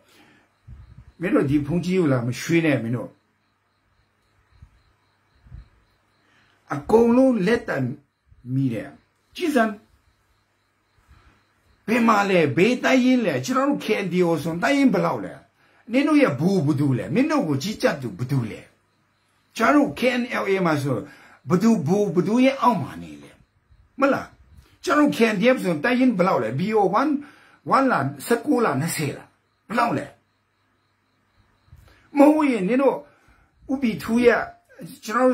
မင်းတို့ဒီဖုန်ကြီးကိုလာမရွှေးနဲ့မင်းတို့အကုန်လုံးလက်တံမိတယ်ကြည်စမ်းဘယ်မှာလဲဘေးတိုင်းရင်လဲကျွန်တော်တို့ KNDO ဆိုတိုင်းရင်ဘယ်လောက်လဲ နင်တို့ရဲ့ဘူးဘူးလဲမင်းတို့ကိုကြီးကြပ်သူဘူးလဲကျွန်တော် KNLA မှာဆိုဘသူဘူဘသူရဲ့အောက်မှာနေလေမလားကျွန်တော် KNDF ဆိုတိုင်းရင်ဘယ်လောက်လဲ BO1 1လား19လား20လားဘယ်လောက်လဲမဟုတ်ရင်နင်တို့ဥပီထူးရဲ့ကျွန်တော်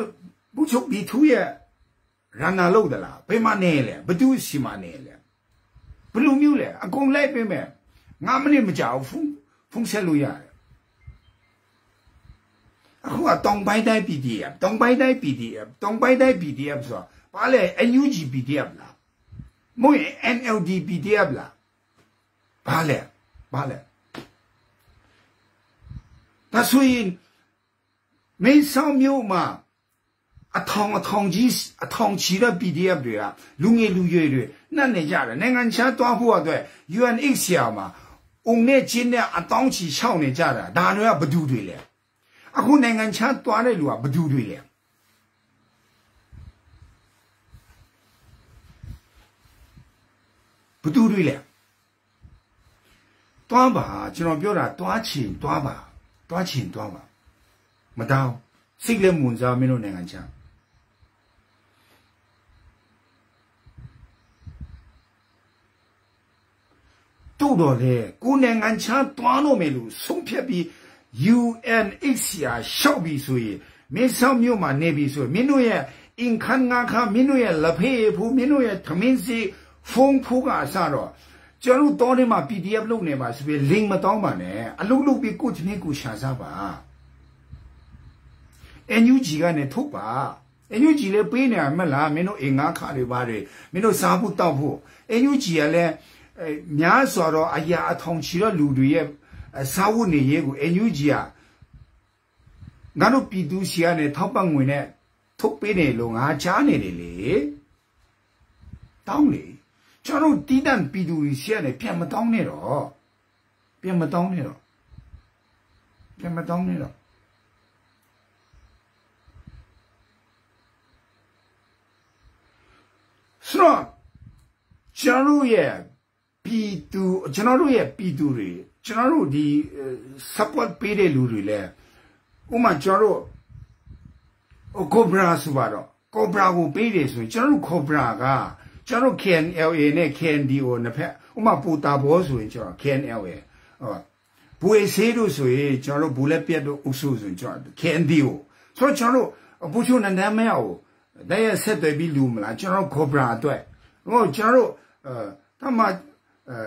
ဘူးချုပ်ဘီထူးရဲ့ရန်နာလို့တလားဘယ်မှာနေလဲဘသူစီမှာနေလဲဘလူမျိုးလဲအကုန်လိုက်ပေးမယ်9မိနစ်မကြာဘူး ဖုန်းဖုန်းဆက်လို့ရတယ်အခုကတောင်ပိုင်းတိုင်း PDF တောင်ပိုင်းတိုင်း PDF တောင်ပိုင်းတိုင်း PDF ဆိုတာဘာလဲ NUG PDF လားမဟုတ်ရင် NLD PDF လားဘာလဲဘာလဲဒါဆိုရင်မင်းဆောင်မျိုးမှာအထောင်အထောင်ကြီးအထောင်ချီတဲ့ PDF တွေကလူငယ်လူရွယ်တွေနှက်နေကြတယ်နိုင်ငံခြားသွားဖို့အတွက် UNHCR မှာ အုံနဲ့ချင်းနဲ့အတောင်းချီရှောက်နေကြတာဒါတွေကဘသူတွေလဲအခုနိုင်ငံခြားသွားတဲ့လူကဘသူတွေလဲဘသူတွေလဲတွားပါကျွန်တော်ပြောတာတွားချင်တွားပါတွားချင်တွားပါမတောင်းစိတ်လည်းမဝင်စားမင်းတို့နိုင်ငံခြား တို့တော့လေကိုနိုင်ငံခြားတွားလို့မယ်လို့ဆုံးဖြတ်ပြီး UNHCR ရှောက်ပြီးဆိုရင်မင်းဆောင်မြို့မှာနေပြီးဆိုရင်မင်းတို့ရဲ့အင်ခန်းငါခါမင်းတို့ရဲ့လက်ဖေးဖို့မင်းတို့ရဲ့သမင်းစီဖုန်းဖိုးကအစတော့ကျွန်တော်တို့တောထဲမှာ PDF လုပ်နေပါဆိုပြီး link မတောင်းပါနဲ့အလုပ်လုပ်ပြီးကိုယ့်ချင်းကိုရှာစားပါ NUG ကနေထုတ်ပါ NUG လည်းပေးနေရမလားမင်းတို့အင်ငါခါတွေပါတယ်မင်းတို့စားဖို့တောက်ဖို့ NUG ကလည်း များစွာတော့အရာအထောင်ချီတော့လူတွေရဲ့စားဝတ်နေရေးကို NUG ကငါတို့ပြည်သူစီကနေထောက်ပံ့ငွေနဲ့ထုတ်ပေးနေလို့ငါချားနေတယ်လေတောင်းလေကျွန်တော်တီးတန့်ပြည်သူစီကနေပြန်မတောင်းနဲ့တော့ပြန်မတောင်းနဲ့တော့ပြန်မတောင်းနဲ့တော့ဆိုတော့ကျွန်တော်ရဲ့ ပြည်သူကျွန်တော်တို့ရဲ့ပြည်သူတွေကျွန်တော်တို့ဒီ support ပေးတဲ့လူတွေလဲဥမာကျွန်တော်တို့ကိုဘရာဆိုပါတော့ကိုဘရာကိုပေးတယ်ဆိုရင်ကျွန်တော်တို့ကိုဘရာကကျွန်တော်တို့ KNLA နဲ့ KNDO နှစ်ဖက်ဥမာပူတာဘောဆိုရင်ကျွန်တော် KNLA ဟုတ်ဘူအေဆေးတို့ဆိုရင်ကျွန်တော်တို့ဘူလက်ပြက်တို့အုပ်စုဆိုရင်ကျွန်တော် KNDO ဆိုတော့ကျွန်တော်တို့ဘူချုံနန္ဒမရအောင်တည်းရဆက်သွယ်ပြီးလူမလားကျွန်တော်ကိုဘရာအတွက်ဟိုကျွန်တော်တို့အဲတမ အဲ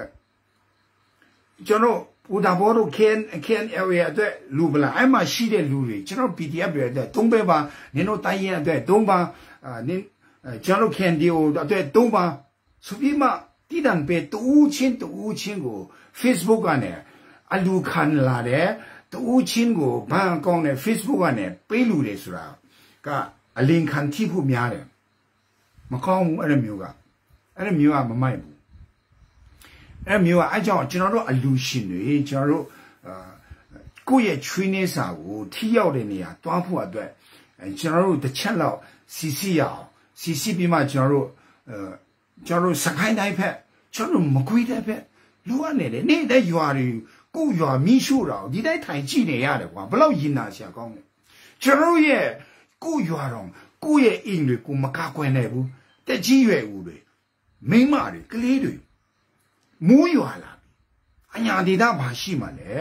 ကျွန်တော်ပူတာဘောတို့ KN KN area အတွက်လူပလားအဲ့မှာရှိတဲ့လူတွေကျွန်တော် PDF တွေအတွက်သုံးပဲပါနင်တို့တိုင်းရင်အတွက်သုံးပါအာနင်ကျွန်တော် KNDO အတွက်သုံးပါဆိုပြီးမှတည်တံပဲတူးချင်းတူးချင်းကို Facebook ကနေအလူခံလာတဲ့တူးချင်းကိုဘာကောင်းတဲ့ Facebook ကနေပေးလူတယ်ဆိုတာကအလင်ခံထိဖို့များတယ်မကောင်းဘူးအဲ့လိုမျိုးကအဲ့လိုမျိုးကမမိုက်ဘူး အဲ့မျိုးကအဲ့ကြောင့်ကျွန်တော်တို့အလူရှင်တွေကျွန်တော်တို့အာကိုယ့်ရဲ့ချွေးနှင်းစာကိုထိရောက်တဲ့နေရာတွားဖို့အတွက်ကျွန်တော်တို့တစ်ချက်လောက်စီစီရအောင်စီစီပြီးမှကျွန်တော်တို့အဲကျွန်တော်တို့စကိုင်းတိုင်းဖက်ကျွန်တော်တို့မကွေးတဲ့ဖက်လိုအပ်နေတယ်နေတဲ့ရွာတွေကိုရွာမိရှို့တာဒီတိုင်းထိုင်ကြည့်နေရတယ်ကွာဘလောက်ရင်နာစရာကောင်းလဲကျွန်တော်ရဲ့ကိုရွာတော်ကိုရဲ့အိမ်တွေကိုမကားကွယ်နိုင်ဘူးတက်ကြီးရွယ်ဦးတွေမိန်းမတွေကလေးတွေ မိုးရွာလာပြီအညာဒေတာဘာရှိမှလဲ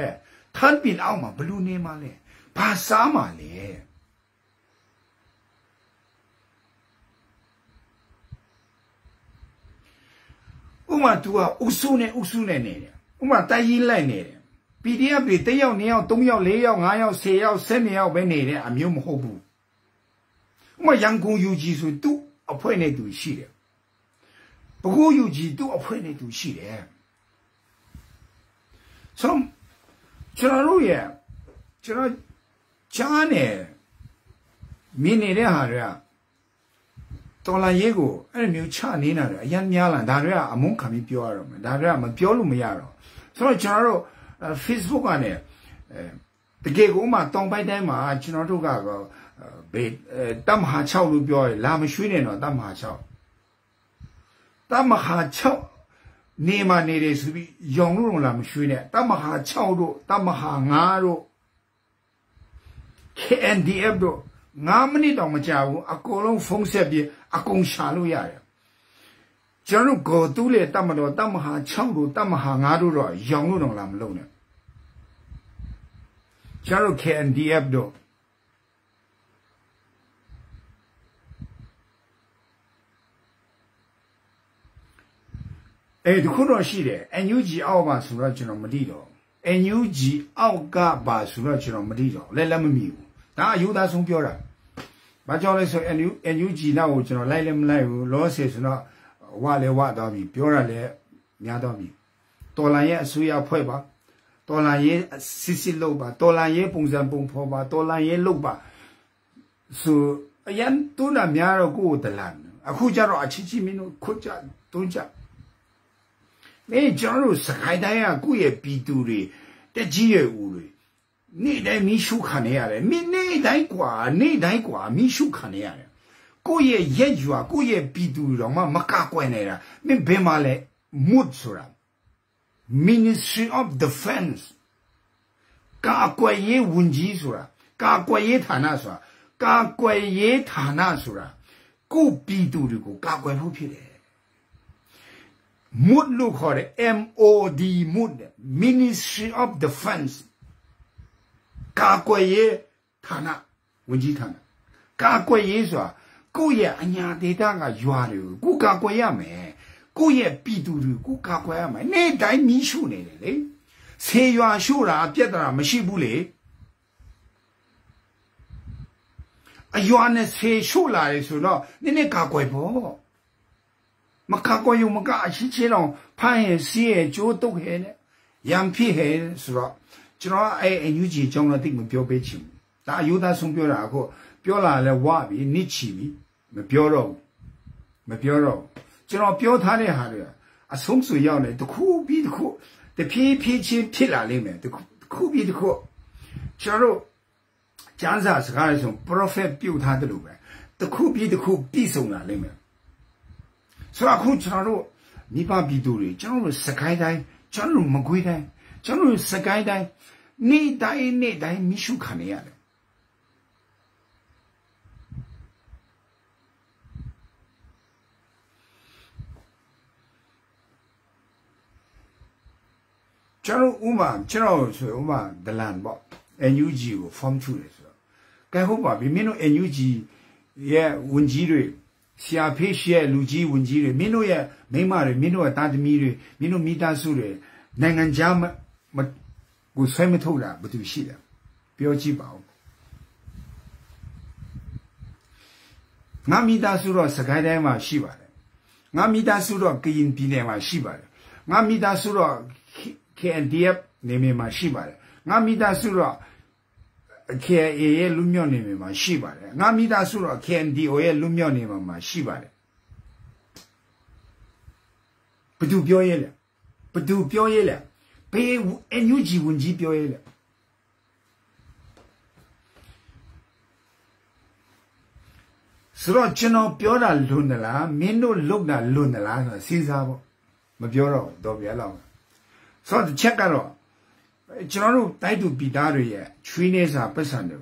ထန်းပင်အောက်မှာဘလူနေမှလဲဘာစားမှလဲဥမာ तू ကအုပ်စုနဲ့အုပ်စုနဲ့နေတယ်ဥမာတိုက်ရင်လိုက်နေတယ် PDF တွေတယောက်နှစ်ယောက်သုံးယောက်လေးယောက်ငါးယောက်ဆယ်ယောက်ဆယ်နှစ်ယောက်ပဲနေတယ်အမျိုးမဟုတ်ဘူးဥမာရန်ကုန်ယူကြီးဆိုသူ့အဖွဲ့နဲ့သူရှိတယ် ဘကိုးယူကြီးသူ့အဖွဲ့နဲ့သူရှိတယ်ဆိုတော့ကျွန်တော်တို့ရဲ့ကျွန်တော်ကြားနေမြင်နေတဲ့ဟာတွေကတော်လာရေးကိုအဲ့လိုမျိုးချနေတာတွေအရင်များလာဒါတွေကအမုန်းခံပြီးပြောရတော့မယ်ဒါတွေကမပြောလို့မရတော့ဆိုတော့ကျွန်တော်တို့ Facebook ကနေတကယ်ကိုမှတောင်ပိုင်းတိုင်းမှာကျွန်တော်တို့ကဘေးတမဟာ6လို့ပြောရလာမရွှေးနေတော့တမဟာ6 တမဟာ6နေမှာနေတယ်ဆိုပြီးယောင်လို့လာမရွှေးနဲ့တမဟာ6တို့တမဟာ9တို့ KNDF တို့9မိနစ်တောင်မကြာဘူးအကုန်လုံးဖုန်းဆက်ပြီးအကုန်ရှာလို့ရတယ်ကျွန်တော်ကိုတူးလေတတ်မတော်တတ်မဟာ6တို့တတ်မဟာ9တို့တော့ရောင်လို့တော့လာမလုံးနဲ့ကျွန်တော် KNDF တို့ အဲတခုတော့ရှိတယ် NUG အောက်ပါဆိုတော့ကျွန်တော်မသိတော့ NUG အောက်ကပါဆိုတော့ကျွန်တော်မသိတော့လက်လက်မမီဘူးဒါအယူသားဆုံးပြောတာဘာကြောင့်လဲဆို NUG နောက်ကိုကျွန်တော်လိုက်လည်းမလိုက်ဘူးလောဆယ်ဆိုတော့ဝလည်းဝသွားပြီပြောရလည်းများတော့ပြီတော်လန်ရဲ့အစိုးရဖွဲ့ပါတော်လန်ရဲ့စစ်စစ်လုပ်ပါတော်လန်ရဲ့ပုံစံပုံဖော်ပါတော်လန်ရဲ့လုပ်ပါဆိုအရန်တူနာများတော့ကိုယ်တလန်အခုကျတော့အချီချီမင်းတို့ခွတ်ကြတွန်းကြ မင်းကျွန်တော်တို့စကိုင်းတိုင်းကကိုယ့်ရဲ့ပြည်သူတွေတက်ကြီးရဲ့ဦးတွေနေ့တိုင်းမိရှုခံနေရတယ်မိနေ့တိုင်းกว่าနေ့တိုင်းกว่าမိရှုခံနေရတယ်ကိုယ့်ရဲ့ရက်ရွာကိုယ့်ရဲ့ပြည်သူတော်မှမကကွယ်နေတာမင်းဘယ်မှာလဲ mood ဆိုတာ Ministry of Defense ကာကွယ်ရေးဝန်ကြီးဆိုတာကာကွယ်ရေးဌာနဆိုတာကာကွယ်ရေးဌာနဆိုတာကိုပြည်သူတွေကိုကာကွယ်ဖို့ဖြစ်တယ် mood လို့ခေါ်တယ် MOD mood Ministry of Defense ကာကွယ်ရေးဌာနဝန်ကြီးဌာနကာကွယ်ရေးဆိုတာကိုယ့်ရဲ့အညာဒေတာကရွာတွေကိုကိုကာကွယ်ရမယ်ကိုယ့်ရဲ့ပြည်သူတွေကိုကာကွယ်ရမယ်နေ့တိုင်းမီးရှို့နေတယ်လေဆေးရွာရှို့တာပြက်တာမရှိဘူးလေအရွာနဲ့ဆေးရှို့လာတယ်ဆိုတော့နည်းနည်းကာကွယ်ဖို့ မကာကွယ်ရုံမကအချင်းချင်းတော့ဖမ်းရဲ့စီးရဲ့ကြိုးတုတ်ရဲ့နဲ့ရံဖြစ်ရဲ့ဆိုတော့ကျွန်တော်အဲအယူကြီးအကြောင်းတော့တိတ်မပြောပေးချင်ဘူးဒါအယူသားဆုံးပြောတာအခုပြောလာလဲဝပြီနစ်ချီပြီမပြောတော့ဘူးမပြောတော့ကျွန်တော်ပြောထားတဲ့ဟာတွေအဆုံးစွေရောက်နေတခုပြီးတခုတဖြည်းဖြည်းချင်းဖြစ်လာလိမ့်မယ်တခုတခုပြီးတခုကျွန်တော်တို့ကျမ်းစာစကားဆို prophet ပြုတ်ထားတယ်လို့ပဲတခုပြီးတခုပြည့်စုံလာလိမ့်မယ် ဆိုတော့အခုကျွန်တော်တို့မိဘပြည်သူတွေကျွန်တော်တို့စကိုင်းတိုင်းကျွန်တော်တို့မကွေးတိုင်းကျွန်တော်တို့စကိုင်းတိုင်းနေ့တိုင်းနေ့တိုင်းမိရှုခံနေရတယ်ကျွန်တော်ဥမာကျွန်တော်ဆိုဥမာဒလန်ပေါ့ NUG ကို form ထူတယ်ဆိုတော့ကဲဟုတ်ပါပြီမင်းတို့ NUG ရဲ့ဝန်ကြီးတွေ ဆရာဖေးရှိရဲ့လူကြီးဝန်ကြီးတွေမင်းတို့ရဲ့မိမတွေမင်းတို့ရဲ့တာသမီတွေမင်းတို့မိသားစုတွေနိုင်ငံခြားမကိုဆွဲမထုတ်တာဘာလို့ရှိလဲပြောကြည့်ပါဦးငါမိသားစုတော့စကိုင်းတိုင်းမှာရှိပါတယ်ငါမိသားစုတော့ကရင်ပြည်နယ်မှာရှိပါတယ်ငါမိသားစုတော့ KNDF နေမြေမှာရှိပါတယ်ငါမိသားစုတော့ KIA ရဲ့လူမျိုးနေမြေမှာရှိပါတယ်ငါမိသားစုတော့ KNDO ရဲ့လူမျိုးနေမြေမှာရှိပါတယ်ဘသူပြောရဲလဲဘသူပြောရဲလဲဘေး NUG ဝန်ကြီးပြောရဲလဲဆိုတော့ကျွန်တော်ပြောတာလွန်သလားမင်းတို့လုပ်တာလွန်သလားဆိုတာစဉ်းစားဖို့မပြောတော့တော့ပြလောက်ဆိုတော့ချက်ကတော့ ကျွန်တော်တို့တိုက်သူပြည်သားတွေရဲ့ချွေးနေစာပတ်စံတွေ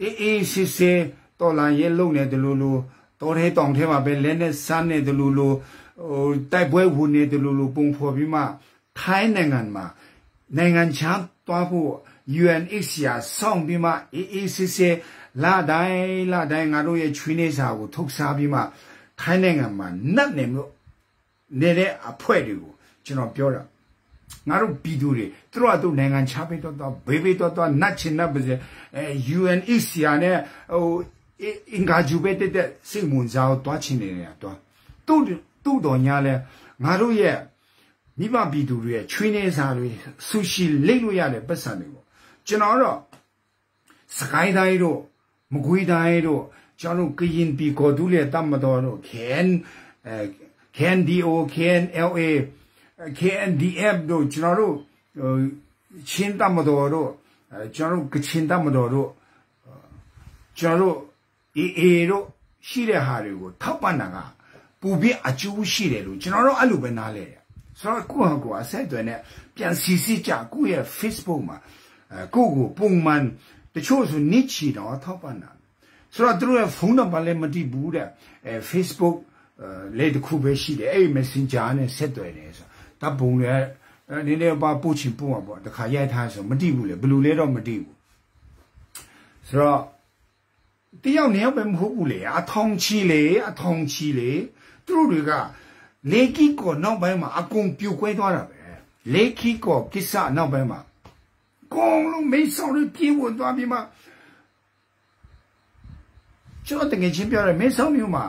အေးအေးစစ်စစ်တော်လာရဲလုံနေတယ်လို့လို့တော်ထဲတောင်ထဲမှာပဲလဲနဲ့စမ်းနေတယ်လို့လို့ဟိုတိုက်ပွဲဝင်နေတယ်လို့လို့ပုံဖော်ပြီးမှထိုင်းနိုင်ငံမှာနိုင်ငံချမ်းသွားဖို့ UNHCR စောင့်ပြီးမှအေးအေးစစ်စစ်လာတိုင်းလာတိုင်းငါတို့ရဲ့ချွေးနေစာကိုထုတ်စားပြီးမှထိုင်းနိုင်ငံမှာနတ်နေလို့နေတဲ့အဖွဲ့တွေကိုကျွန်တော်ပြောတာ ငါတို့ပြည်သူတွေသူတို့ကသူနိုင်ငံခြားပေးတော့တော့ဘေးဘေးတော့တော့နတ်ချင်နတ်ပါစေအဲ UNHCR နဲ့ဟိုအင်္ဂါဂျူပဲတဲ့တဲ့စိတ်ဝင်စားတော့ချင်နေတယ်တော့သူ့သူ့တော်ညာလဲငါတို့ရဲ့မိဘပြည်သူတွေရဲ့ချွေးနေစားတွေဆူရှီလိတ်လို့ရတဲ့ပတ်စံတွေပေါ့ကျွန်တော်တော့စကိုင်းတိုင်းတို့မကွေးတိုင်းတို့ကျွန်တော်ကရင်ပြည်ကိုဒူးလေတတ်မတော်တို့ခင်အဲ KNDO KNLA KNDF တို့ကျွန်တော်တို့ချင်းတမတော်တို့ကျွန်တော်တို့ကချင်တမတော်တို့ကျွန်တော်တို့အေအေတို့ရှိတဲ့ဟာတွေကိုထောက်ပံ့တာကပူပြီးအကျိုးရှိတယ်လို့ကျွန်တော်တို့အဲ့လိုပဲနားလဲတယ်ဆိုတော့ကိုယ့်ဟာကိုယ်အဆက်အသွယ်နဲ့ပြန်စီစီကြကိုယ့်ရဲ့ Facebook မှာအဲကိုယ့်ကိုပုံမှန်တချို့ဆိုနစ်ချီတော့ထောက်ပံ့တာဆိုတော့သူတို့ရဲ့ဖုန်းနံပါတ်လည်းမသိဘူးတဲ့အဲ Facebook လေတခုပဲရှိတယ်အဲ့ Messenger နဲ့ဆက်သွယ်တယ်ဆို တော့ပုံလည်းနည်းနည်းပါပို့ချင်ပို့မှာပေါ့တခါရိုက်ထားဆိုမသိဘူးလေဘယ်လိုလဲတော့မသိဘူးဆိုတော့တယောက်နေရောက်ပဲမဟုတ်ဘူးလေအထောင်ချီလေအထောင်ချီလေသူတို့တွေကလေကီကိုနောက်ပိုင်းမှာအကုန်ပြိုကွဲသွားတာပဲလေကီကိုကိစ္စနောက်ပိုင်းမှာကောင်းလို့မိတ်ဆောက်လို့ပြေးဝင်သွားပြီးမှကျွန်တော်တကယ်ချင်းပြောရမိတ်ဆောက်မျိုးမှာ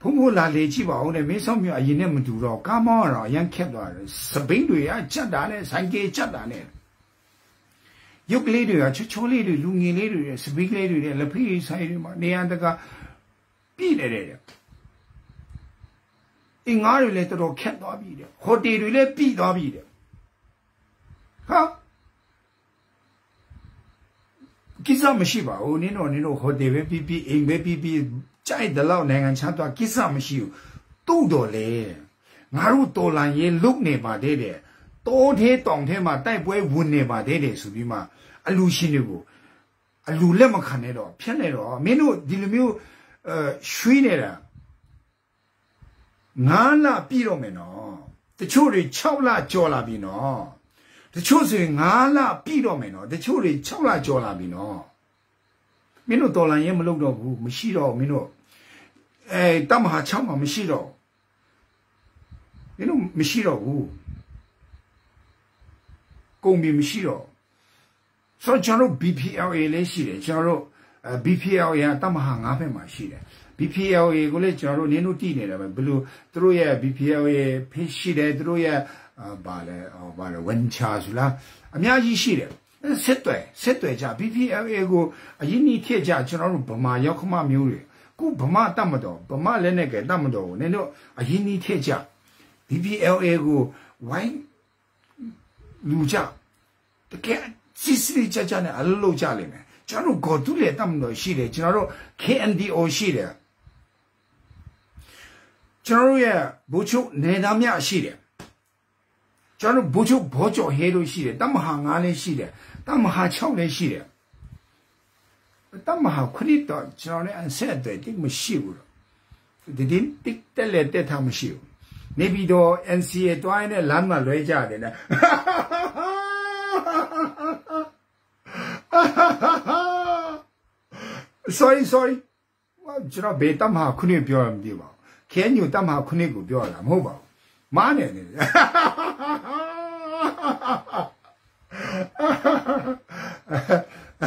ဘုံဘုံလာလေကြည့်ပါဦးနဲ့မိတ်ဆောက်မျိုးအရင်နဲ့မတူတော့ကားမောင်းတော့အရင်ခက်သွားတယ်စပိန်တွေကချက်တာနဲ့ဆိုင်ကေချက်တာနဲ့ရုပ်ကလေးတွေကချောချောလေးတွေလူငင်လေးတွေစပိန်ကလေးတွေလက်ဖေးဆိုင်တွေမှာနေရာတကာပြည့်နေတယ်အင်္ဂါတွေလည်းတော်တော်ခက်သွားပြီတဲ့ဟိုတယ်တွေလည်းပြည့်သွားပြီတဲ့ဟာကိစ္စမရှိပါဘူးနင်းတို့နင်းတို့ဟိုတယ်ပဲပြပြအိမ်ပဲပြပြ ကြိုက်တဲ့လောက်နိုင်ငံခြားသွားကိစ္စမရှိဘူးတူတော်လေငါတို့တော်လန်ရေးလုတ်နေပါသေးတယ်တောသေးတောင်ထဲမှာတိုက်ပွဲဝင်နေပါသေးတယ်ဆိုပြီးမှအလူရှင်တွေကိုအလူလက်မခံနဲ့တော့ဖြတ်နေတော့မင်းတို့ဒီလိုမျိုးအဲရွှေးနေတာငါးလပြည့်တော့မယ်နော်တချို့တွေ6လကြော်လာပြီနော်တချို့ဆိုရင်9လပြည့်တော့မယ်နော်တချို့တွေ6လကြော်လာပြီနော်မင်းတို့တော်လန်ရင်မလုပ်တော့ဘူးမရှိတော့မင်းတို့ အဲတမဟာ6မှာမရှိတော့မင်းတို့မရှိတော့ဘူးကုန်ပြီမရှိတော့ဆိုတော့ကျွန်တော် BPLA လေးရှိတယ်ကျွန်တော် BPLA ကတမဟာ9ဘက်မှာရှိတယ် BPLA ကိုလည်းကျွန်တော်တို့နင်းတို့တည်နေတယ်ပဲဘယ်လိုသူတို့ရဲ့ BPLA ဖိရှိတယ်သူတို့ရဲ့ဘာလဲဘာလဲဝန်ချာဆိုလားအများကြီးရှိတယ်စစ်တွေစစ်တွေကြ BPLA ကိုအရင်နီထည့်ကြကျွန်တော်တို့ဗမာရောက်ခမမျိုးတွေ ခုဗမာတတ်မတော်ဗမာလည်းနဲ့ကဲတတ်မတော်ဘူးနင်တို့အရင်နီထည့်ကြ BPLA ကိုဝိုင်းလူကြတကယ်စစ်စစ်ကြကြနဲ့အလုပ်လုပ်ကြလိမ့်မယ်ကျွန်တော်တို့ဂေါ်တူးလေတတ်မတော်ရှိတယ်ကျွန်တော်တို့ KNDO ရှိတယ်ကျွန်တော်တို့ရဲ့ဘိုးချုပ်နေသားများရှိတယ်ကျွန်တော်ဘိုးချုပ်ဘောကျော်ဟဲလို့ရှိတယ်တမဟာ9လည်းရှိတယ်တမဟာ6လည်းရှိတယ် တမဟာခရစ်တော်ကျွန်တော်လည်းအဆက်အသွယ်တိတ်မရှိဘူးတော့ဒီ दिन တိတ်တက်လက်တက်ထားမရှိဘူးနေပြီးတော့ NCA တွိုင်းနဲ့လမ်းမှာလွဲကြတယ်နော် sorry sorry ကျွန်တော်ဘေးတမဟာခုနှစ်ပြောရမသိပါဘူးခဲညူတမဟာခုနှစ်ကိုပြောတာမဟုတ်ပါဘူးမားနေတယ် ဒ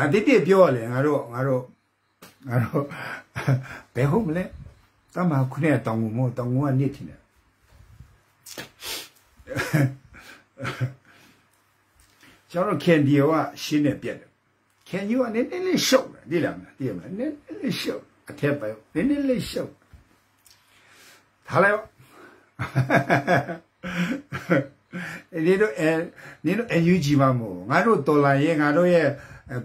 ါတိတိပြောရလေငါတို့ငါတို့ငါတို့ဘယ်ဟုတ်မလဲတမခုနဲ့တောင်ငုံမတောင်ငုံကနစ်ထင်တယ်ကျွန်တော်ခင်ဒီယောကရှင်းနေပြက်တယ် ခင်ယူကနည်းနည်းလေးရှုပ်တယ်ဒီလားသိရမလားနည်းနည်းလေးရှုပ်အထက်ပဲနည်းနည်းလေးရှုပ်ထားလိုက်ဒီတော့အဲနင်တို့ UG မှာမို့ငါတို့တော်လာရဲ့ငါတို့ရဲ့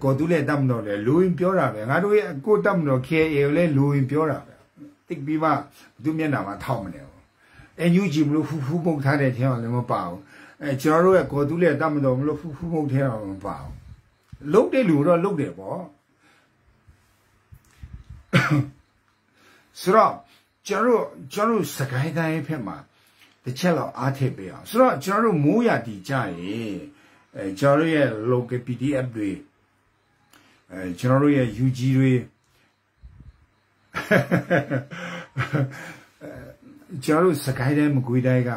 ကိုတူးလက်တတ်မလို့လေလူရင်ပြောတာပဲငါတို့ရဲ့ကိုတတ်မလို့ KA လည်းလူရင်ပြောတာပဲတိတ်ပြီးမှသူမျက်နှာမှာထောက်မနေဘူး NUG မလို့ဖူးဖူးပုတ်ထားတဲ့ထဲမှာလည်းမပါဘူးအဲကျွန်တော်တို့ရဲ့ကိုတူးလက်တတ်မလို့မလို့ဖူးဖူးပုတ်ထဲမှာမပါဘူး လုတ်တဲ့လူတော့လုတ်တယ်ပေါ့ဆိုတော့ကျွန်တော်ကျွန်တော်စကိုင်းတိုင်းဖက်မှာတစ်ချက်တော့အားထည့်ပေးအောင်ဆိုတော့ကျွန်တော်တို့မိုးရတီကြရင်အဲကျွန်တော်တို့ရဲ့ local PDF တွေအဲကျွန်တော်တို့ရဲ့ UG တွေကျွန်တော်တို့စကိုင်းတိုင်းမကွေးတိုင်းက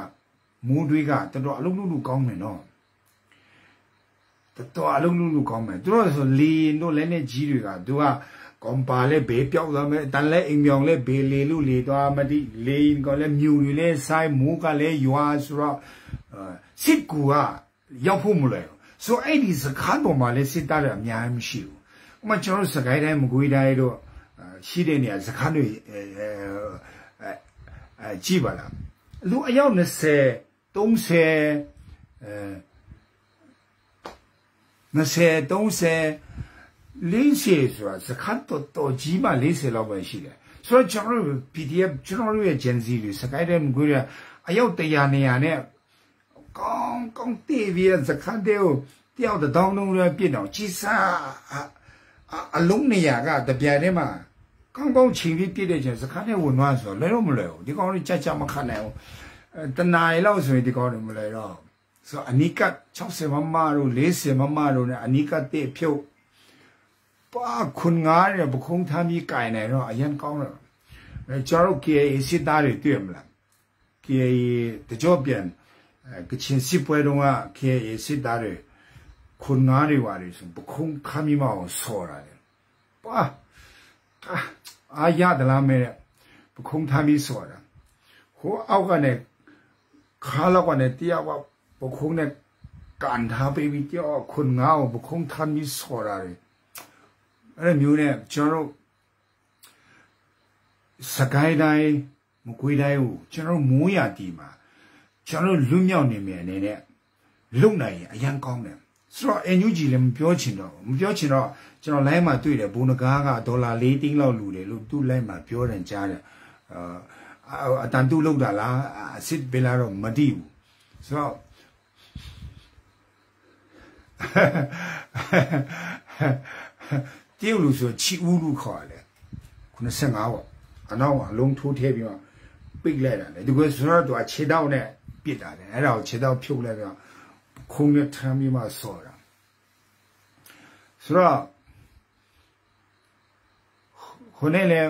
မိုးတွေကတော်တော်အလုံးလုံးကောင်းမယ်နော်တော် တော်အလုံးလုံးကောင်းမယ်သူတို့ဆိုလီတို့လည်းနဲ့ကြီးတွေကသူကကွန်ပါလဲဘေးပြောက်သွားမယ်တန်လဲအိမ်မြောင်လဲဘေးလေလူလေသွားမတိလေကလည်းမြူတွေလဲဆိုင်မိုးကလည်းရွာဆိုတော့စစ်ကူကရောက်ဖို့မလွယ်ဆိုအဲ့ဒီစကားပေါ်မှာလဲစစ်သားတွေအများကြီးမရှိဘူးဥမာကျွန်တော်စကိုင်းတိုင်းမကွေးတိုင်းတို့ရှိတဲ့နေရာစကားတွေအဲအဲကြည့်ပါလားလူအယောက်20 30အဲ 20 30 40ဆိုတာစခတ်တော့တော့ကြီးမှ40လောက်ပဲရှိတယ်ဆိုတော့ကျွန်တော်တို့ PDF ကျွန်တော်တို့ရဲ့ Gen Z တွေစကိုင်းတဲ့ငွေရအယောက်100နေရာနဲ့ကောင်းကောင်းတည်ပြီးစခတ်တဲ့ကိုတယောက်တောင်းလုံးလည်းပြစ်တော့ကြီးစားအလုံးနေရာကတပြိုင်တည်းမှာကောင်းကောင်းချိန်ပြီးပြစ်တဲ့ချိန်စခတ်တဲ့ဝင်သွားဆိုတော့လဲတော့မလဲဘူးဒီကောင်တွေကြက်ကြက်မခတ်နိုင်ဘူးတနားရီလောက်ဆိုရင်ဒီကောင်တွေမလဲတော့ ဆိုအနိက60မမတို့40မမတို့ ਨੇ အနိကတဲ့ဖြုတ်ပါခွန်ငါရဘခုံထားပြီးကြိုင်နေတော့အရင်ကောင်းတော့အဲကျွန်တော် KA စစ်သားတွေတွေ့မလား KA တကြောပြန်ကချင်စစ်ပွဲတုန်းက KA စစ်သားတွေခွန်ငါတွေပါလေဆိုဘခုံခမ်းပြီးမအောင်ဆော်တာလေပါအာရဒလားမဲဘခုံထားပြီးဆော်တာဟိုအောက်ကနေခါလောက်ကနေတရား ကဘခုံနဲ့ကန်ထားပြီးပြီးကြောခွန်ငါကိုဘခုံထားပြီးဆော်တာလေအဲ့လိုမျိုးနဲ့ကျွန်တော်တို့စကိုင်းတိုင်းမကွေးတိုင်းကိုကျွန်တော်မိုးရတီမှာကျွန်တော်လွတ်မြောက်နေမယ်အနေနဲ့လုံနိုင်ရင်အရန်ကောင်းတယ်ဆိုတော့ NUG လည်းမပြောချင်တော့မပြောချင်တော့ကျွန်တော် line မှာတွေ့တယ်ဘုံနကားကဒေါ်လာ၄သိန်းလောက်လူတယ်လို့သူ့ line မှာပြောတယ်ကြားတယ်အာအတန်တူလောက်တာလားအစ်စ်ဘယ်လာတော့မသိဘူးဆိုတော့ တရုတ်လူဆိုချီဦးလူခေါ်တယ်95ပေါ့အနောက်အလုံးထိုးထည့်ပြီးတော့ပိတ်လိုက်တာလေဒီကွဆိုတော့သူကခြေတောက်နဲ့ပြစ်တာတယ်အဲ့ဒါကိုခြေတောက်ဖြုတ်လိုက်ပြီးတော့ခုံနဲ့ထမ်းပြီးမှဆော်တာဆိုတော့ခုနဲ့လေ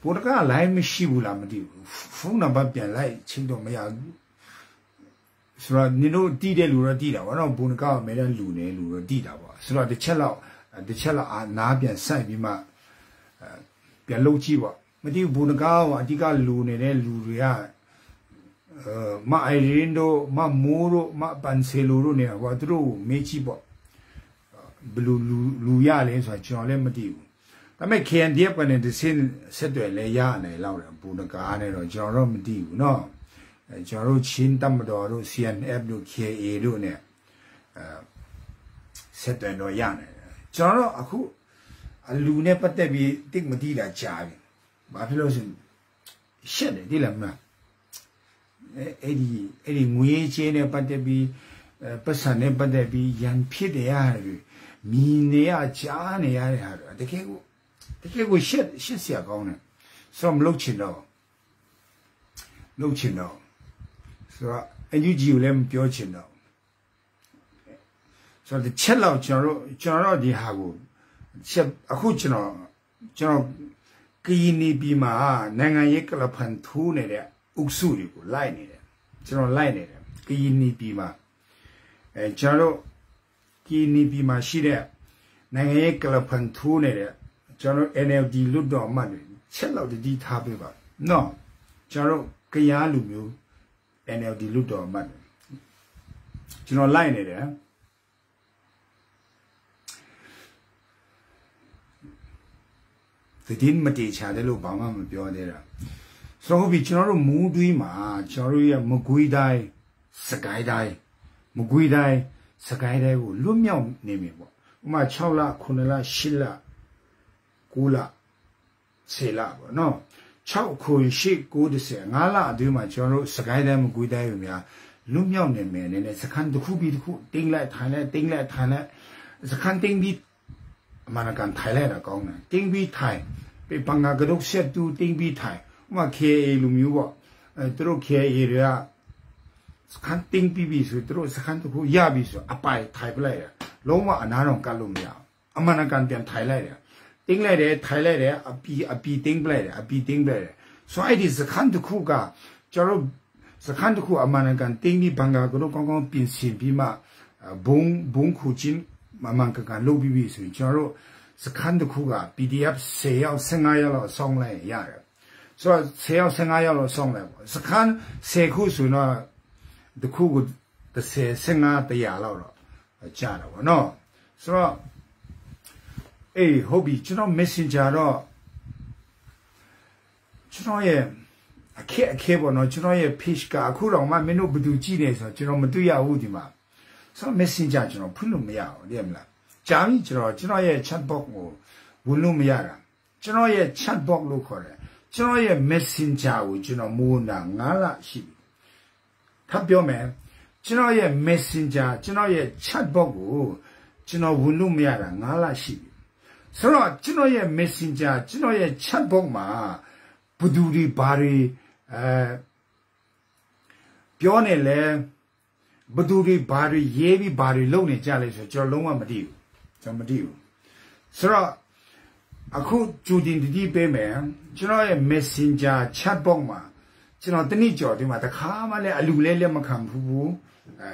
ပိုတကလိုင်းမရှိဘူးလားမသိဘူးဖုန်းနံပါတ်ပြန်လိုက်ချင်းတော့မရဘူး ဆိုတော့နင်တို့တီးတဲ့လူတော့တီးတာဗောနော်ဘုံကောက်မဲတဲ့လူနေလူတော့တီးတာဗောဆိုတော့တစ်ချက်လောက်တစ်ချက်လောက်အာနားပြန်ဆိုင်ပြီးမှပြန်လှုပ်ကြည့်ပေါ့မသိဘူးဘုံကောက်အဓိကလူနေတဲ့လူတွေကအဲမအိုင်ရင်တို့မမိုးတို့မပန်ဆေလိုတို့နေဟောသူတို့မေးကြည့်ပေါ့ဘလူလူလူရလဲဆိုတော့ကျွန်တော်လည်းမသိဘူးဒါပေမဲ့ KNDF ကနေဒီစင်းဆက်တွေလဲရနိုင်လောက်တယ်ဘုံကားနဲ့တော့ကျွန်တော်တော့မသိဘူးเนาะအဲ ကျွန်တော်တို့ချင်းတမတော်တို့ CNF တို့ KA တို့ ਨੇ အဲဆက်တယ်တော့ရနိုင်တယ်ကျွန်တော်တို့အခုအလူနဲ့ပတ်သက်ပြီးတိတ်မတိလာကြားပြီဘာဖြစ်လို့ဆိုရှက်တယ်ဒီလားမလားအဲ့ဒီအဲ့ဒီငွေချင်းနဲ့ပတ်သက်ပြီးပတ်စံနဲ့ပတ်သက်ပြီးရန်ဖြစ်တယ်ရတယ်မြင်နေရကြားနေရတဲ့ဟာတကယ်ကိုတကယ်ကိုရှက်ရှက်စရာကောင်းတယ်ဆိုတော့မလုပ်ချင်တော့လုပ်ချင်တော့ ဆိုတော့အယူဂျီကိုလည်းမပြောချင်တော့ဆိုတော့တစ်ချက်လောက်ကျွန်တော်တို့ကျွန်တော်တို့ဒီဟာကိုချက်အခုကျွန်တော်ကျွန်တော်ကီနီပီမှာနိုင်ငံရေးကလဖန်ထူးနေတဲ့အုပ်စုတွေကိုလိုက်နေတယ်ကျွန်တော်လိုက်နေတယ်ကီနီပီမှာအဲကျွန်တော်တို့ကီနီပီမှာရှိတဲ့နိုင်ငံရေးကလဖန်ထူးနေတဲ့ကျွန်တော် NLD လွတ်တော်မှတ်တယ်ချက်လောက်တည်ထားပေးပါနော်ကျွန်တော်ကရားလူမျိုး NLD လွတ်တော်မှတ်တယ်ကျွန်တော်လိုက်နေတယ်သတိမတေချာတယ်လို့ဘာမှမပြောသေးတာဆိုတော့ပြီကျွန်တော်တို့မူးတွေးမှာကျွန်တော်တို့ရဲ့မကွေးတိုင်းစကိုင်းတိုင်းမကွေးတိုင်းစကိုင်းတိုင်းကိုလွတ်မြောက်နေပြီပေါ့ဥမာ6လ9လ10လ9လ10လပေါ့နော် 6ခု8 9 10 5လအတွင်းမှာကျွန်တော်တို့စကိုင်းတိုင်းမကွေးတိုင်းကိုများလွတ်မြောက်နေမယ်နည်းနည်းစခန်းတစ်ခုပြီးတစ်ခုတင်းလိုက်ထိုင်လိုက်တင်းလိုက်ထိုင်လိုက်စခန်းတင်းပြီးအမှန်ကန်ထိုင်လိုက်တာကောင်းတယ်တင်းပြီးထိုင်ပေပန်ငါကဒုတ်ဆက်တူတင်းပြီးထိုင်ဥမာ KA လူမျိုးပေါ့အဲသူတို့ KA တွေကစခန်းတင်းပြီးပြီဆိုသူတို့စခန်းတစ်ခုရပြီဆိုအပိုင်ထိုင်ပလိုက်ရလုံးဝအနားတော့ကတ်လို့မရအမှန်ကန်ပြန်ထိုင်လိုက်တယ် တင်းလိုက်တယ်ထိုင်လိုက်တယ်အပီအပီတင်းပလိုက်တယ်အပီတင်းပလိုက်တယ်ဆိုအဲ့ဒီစခန်းတစ်ခုကကျွန်တော်စခန်းတစ်ခုအမှန်ကန်တင်းပြီးဘန်ကာကတော့ကောင်းကောင်းပြင်ဆင်ပြီးမှဘုံဘုံခုချင်းမမှန်ကန်လုပ်ပြီးပြီဆိုရင်ကျွန်တော်တို့စခန်းတစ်ခုက PDF 10ရောက်15ရောက်လောက်ဆောင်းလိုက်ရတယ်ဆိုတော့10ရောက်15ရောက်လောက်ဆောင်းလိုက်ပေါ့စခန်း10ခုဆိုတော့တခုကို30 15တရားလောက်တော့ကြာတာပေါ့နော်ဆိုတော့ အေးဟုတ်ပြီကျွန်တော် messenger တော့ကျွန်တော်ရဲ့အခက်အခဲပေါ့နော်ကျွန်တော်ရဲ့ page ကအခုတော့မှမင်းတို့ဘယ်သူကြည့်နေဆိုတော့ကျွန်တော်မတွေ့ရဘူးဒီမှာဆိုတော့ messenger ကျွန်တော်ဖွင့်လို့မရဘူးသိရမလားကြာပြီကျွန်တော်ကျွန်တော်ရဲ့ chat box ကိုဝင်လို့မရတာကျွန်တော်ရဲ့ chat box လို့ခေါ်တယ်ကျွန်တော်ရဲ့ messenger ကိုကျွန်တော်မိုးနာ9လရှိပြီထပ်ပြောမယ်ကျွန်တော်ရဲ့ messenger ကျွန်တော်ရဲ့ chat box ကိုကျွန်တော်ဝင်လို့မရတာ9လရှိပြီ ဆိုတော့ကျွန်တော်ရဲ့ messenger ကျွန်တော်ရဲ့ chat box မှာဘသူတွေဘာတွေအဲပြောနေလဲဘသူတွေဘာတွေရေးပြီးဘာတွေလုပ်နေကြလဲဆိုကျွန်တော်လုံးဝမသိဘူးကျွန်တော်မသိဘူးဆိုတော့အခုဂျူတင်တတိပေးမယ်ကျွန်တော်ရဲ့ messenger chat box မှာကျွန်တော်တနည်းကြော်ဒီမှာတခါမှလည်းအလူလဲလက်မခံဘူးအဲ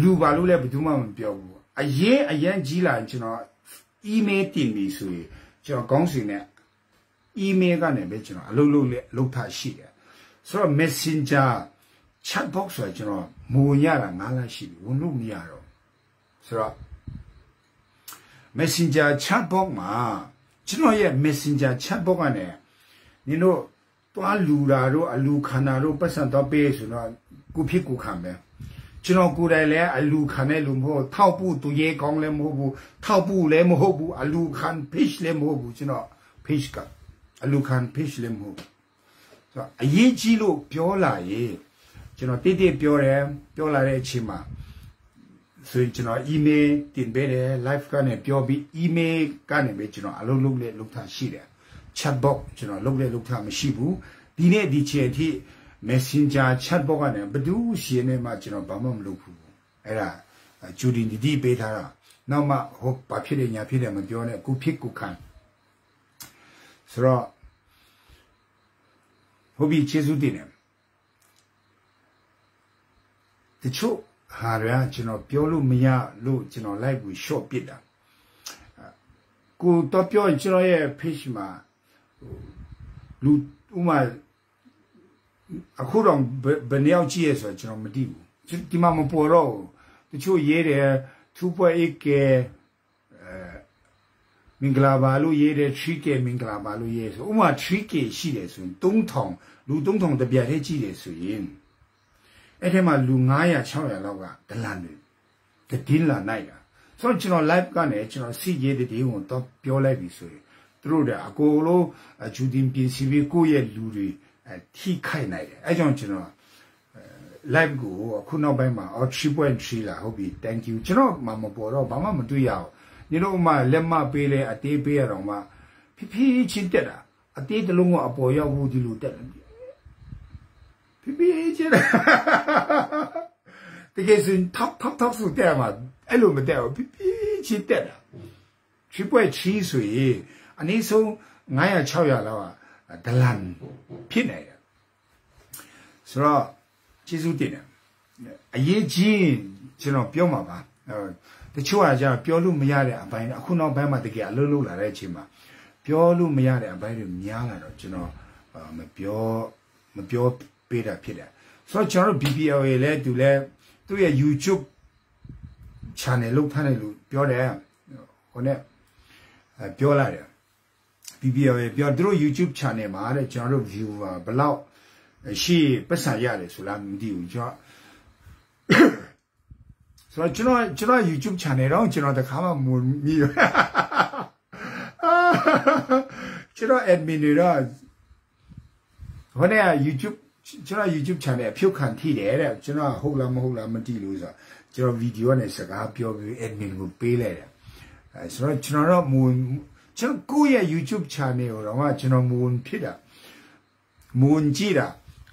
လူပါလို့လည်းဘယ်သူမှမပြောဘူးအရင်အရင်ကြီးလာကျွန်တော် email တင်ပြီဆိုရင်ကျွန်တော်ကောင်းစီနဲ့ email ကနေပဲကျွန်တော်အလုပ်လုပ်လေအလုပ်ထားရှိတယ်ဆိုတော့ messenger chat box ဆိုကျွန်တော်မဝင်ရတာ9လရှိပြီဝင်လို့မရတော့ဆိုတော့ messenger chat box မှာကျွန်တော်ရဲ့ messenger chat box ကနေနင်တို့တွားလူတာတို့အလူခန္ဓာတို့ပတ်စံတော့ပေးဆိုတော့ကိုဖြစ်ကိုခံပဲ ကျွန်တော်ကိုယ်တိုင်လည်းအလူခံတဲ့လူမဟုတ်ထောက်ပူသူရဲကောင်းလည်းမဟုတ်ဘူးထောက်ပူလည်းမဟုတ်ဘူးအလူခံ page လည်းမဟုတ်ဘူးကျွန်တော် page ကအလူခံ page လည်းမဟုတ်ဘူးဆိုတော့အရေးကြီးလို့ပြောလာရေးကျွန်တော်တိတိပြောတယ်ပြောလာတဲ့အချိန်မှာဆိုရင်ကျွန်တော် email တင်ပေးတယ် live ကနေပြောပြီး email ကနေပဲကျွန်တော်အလုပ်လုပ်လေလုပ်ထားရှိတယ် chat box ကျွန်တော်လုပ်လေလုပ်ထားမရှိဘူးဒီနေ့ဒီချိန်ထိ messenger chat box ကနေဘယ်သူရှင်းနေမှကျွန်တော်ဘာမှမလုပ်ဘူးအဲ့ဒါဂျူဒီဒီဒီပေးထားတာနောက်မှဟိုဘာဖြစ်နေညာဖြစ်တယ်မပြောနဲ့ကိုဖြစ်ကိုခံဆိုတော့ဟိုဘီကျေးဇူးတင်တယ်တချို့ဟာရကျွန်တော်ပြောလို့မရလို့ကျွန်တော် live ကို short ပစ်တာကိုတော့ပြောကျွန်တော်ရဲ့ page မှာလူဥမာ အခုတော့ဘယ်နှယောက်ကြည့်ရဆိုကျွန်တော်မသိဘူးဒီမှာမပေါ်တော့တချို့ရေးတယ်2.8 k မင်္ဂလာပါလို့ရေးတယ် 3k မင်္ဂလာပါလို့ရေးဆိုဥမာ 3k ရှိတယ်ဆိုရင်3000လူ3000တပြက်ထဲကြည့်တယ်ဆိုရင်အဲ့ထဲမှာလူ900 600လောက်ကဒလန်တွေတည်င်းလာနိုင်တာဆိုတော့ကျွန်တော် live ကနေကျွန်တော်စီရေးတဲ့ဒီကိုတော့ပြောလိုက်ပြီဆိုရင်သူတို့တဲ့အကိုလိုဂျူတင်ပြင်စီပြီးကိုယ့်ရဲ့လူတွေ ထိခိုက်နိုင်တယ်အဲကြောင့်ကျွန်တော် live ကိုအခုနောက်ပိုင်းမှာ 3.3လာဟုတ်ပြီ thank you ကျွန်တော်မှမပေါ်တော့ဘာမှမတွေ့ရအောင်ညီတို့မှလက်မပေးလဲအတေးပေးရတော့မှဖိဖိချင်းတက်တာအတေးတလုံးကအပေါ်ရောက်ဘူးဒီလိုတက်တယ်ဖိဖိချင်းတကယ်စင် top top top ဆိုတဲ့မှာအဲ့လိုမတက်ဘူးဖိဖိချင်းတက်တာ3.3ဆိုရင်အနည်းဆုံး900 600လောက်က ဒလန်ဖြစ်နေတယ်ဆိုတော့ကျေးဇူးတင်တယ်အရေးကြီးကျွန်တော်ပြောမှာပါတချို့ကကြာပြောလို့မရတဲ့အပိုင်းအခုနောက်ပိုင်းမှာတကယ်အလုပ်လုပ်လာတဲ့အချိန်မှာပြောလို့မရတဲ့အပိုင်းတွေများလာတော့ကျွန်တော်မပြောမပြောပေးတာဖြစ်တယ်ဆိုတော့ကျွန်တော်တို့ BPL ရဲ့လဲသူလဲသူ့ရဲ့ YouTube channel လုပ်ထားတယ်လို့ပြောတယ်ဟိုနဲ့ပြောလာတယ် BBL ရဲ့ပြောသူတို့ YouTube channel မှာတဲ့ကျွန်တော်တို့ viewer ဘလောက်ရှိပတ်စံရတယ်ဆိုလားမသိဘူးကျွန်တော်ဆိုတော့ကျွန်တော်ကျွန်တော် YouTube channel တော့ကျွန်တော်တခါမှမမြည်ကျွန်တော် admin တွေတော့ဟိုနေ့ YouTube ကျွန်တော် YouTube channel အဖြုတ်ခံထိတယ်တဲ့ကျွန်တော်ဟုတ်လားမဟုတ်လားမသိလို့ဆိုတော့ကျွန်တော်ဗီဒီယိုနဲ့စကားပြောပြီး admin ကိုပေးလိုက်တယ်အဲဆိုတော့ကျွန်တော်တော့မ ကျွန်တော်ကိုယ့်ရဲ့ YouTube channel ကိုတော့ကျွန်တော်မဝင်ဖြစ်တာမဝင်ကြည့်တာ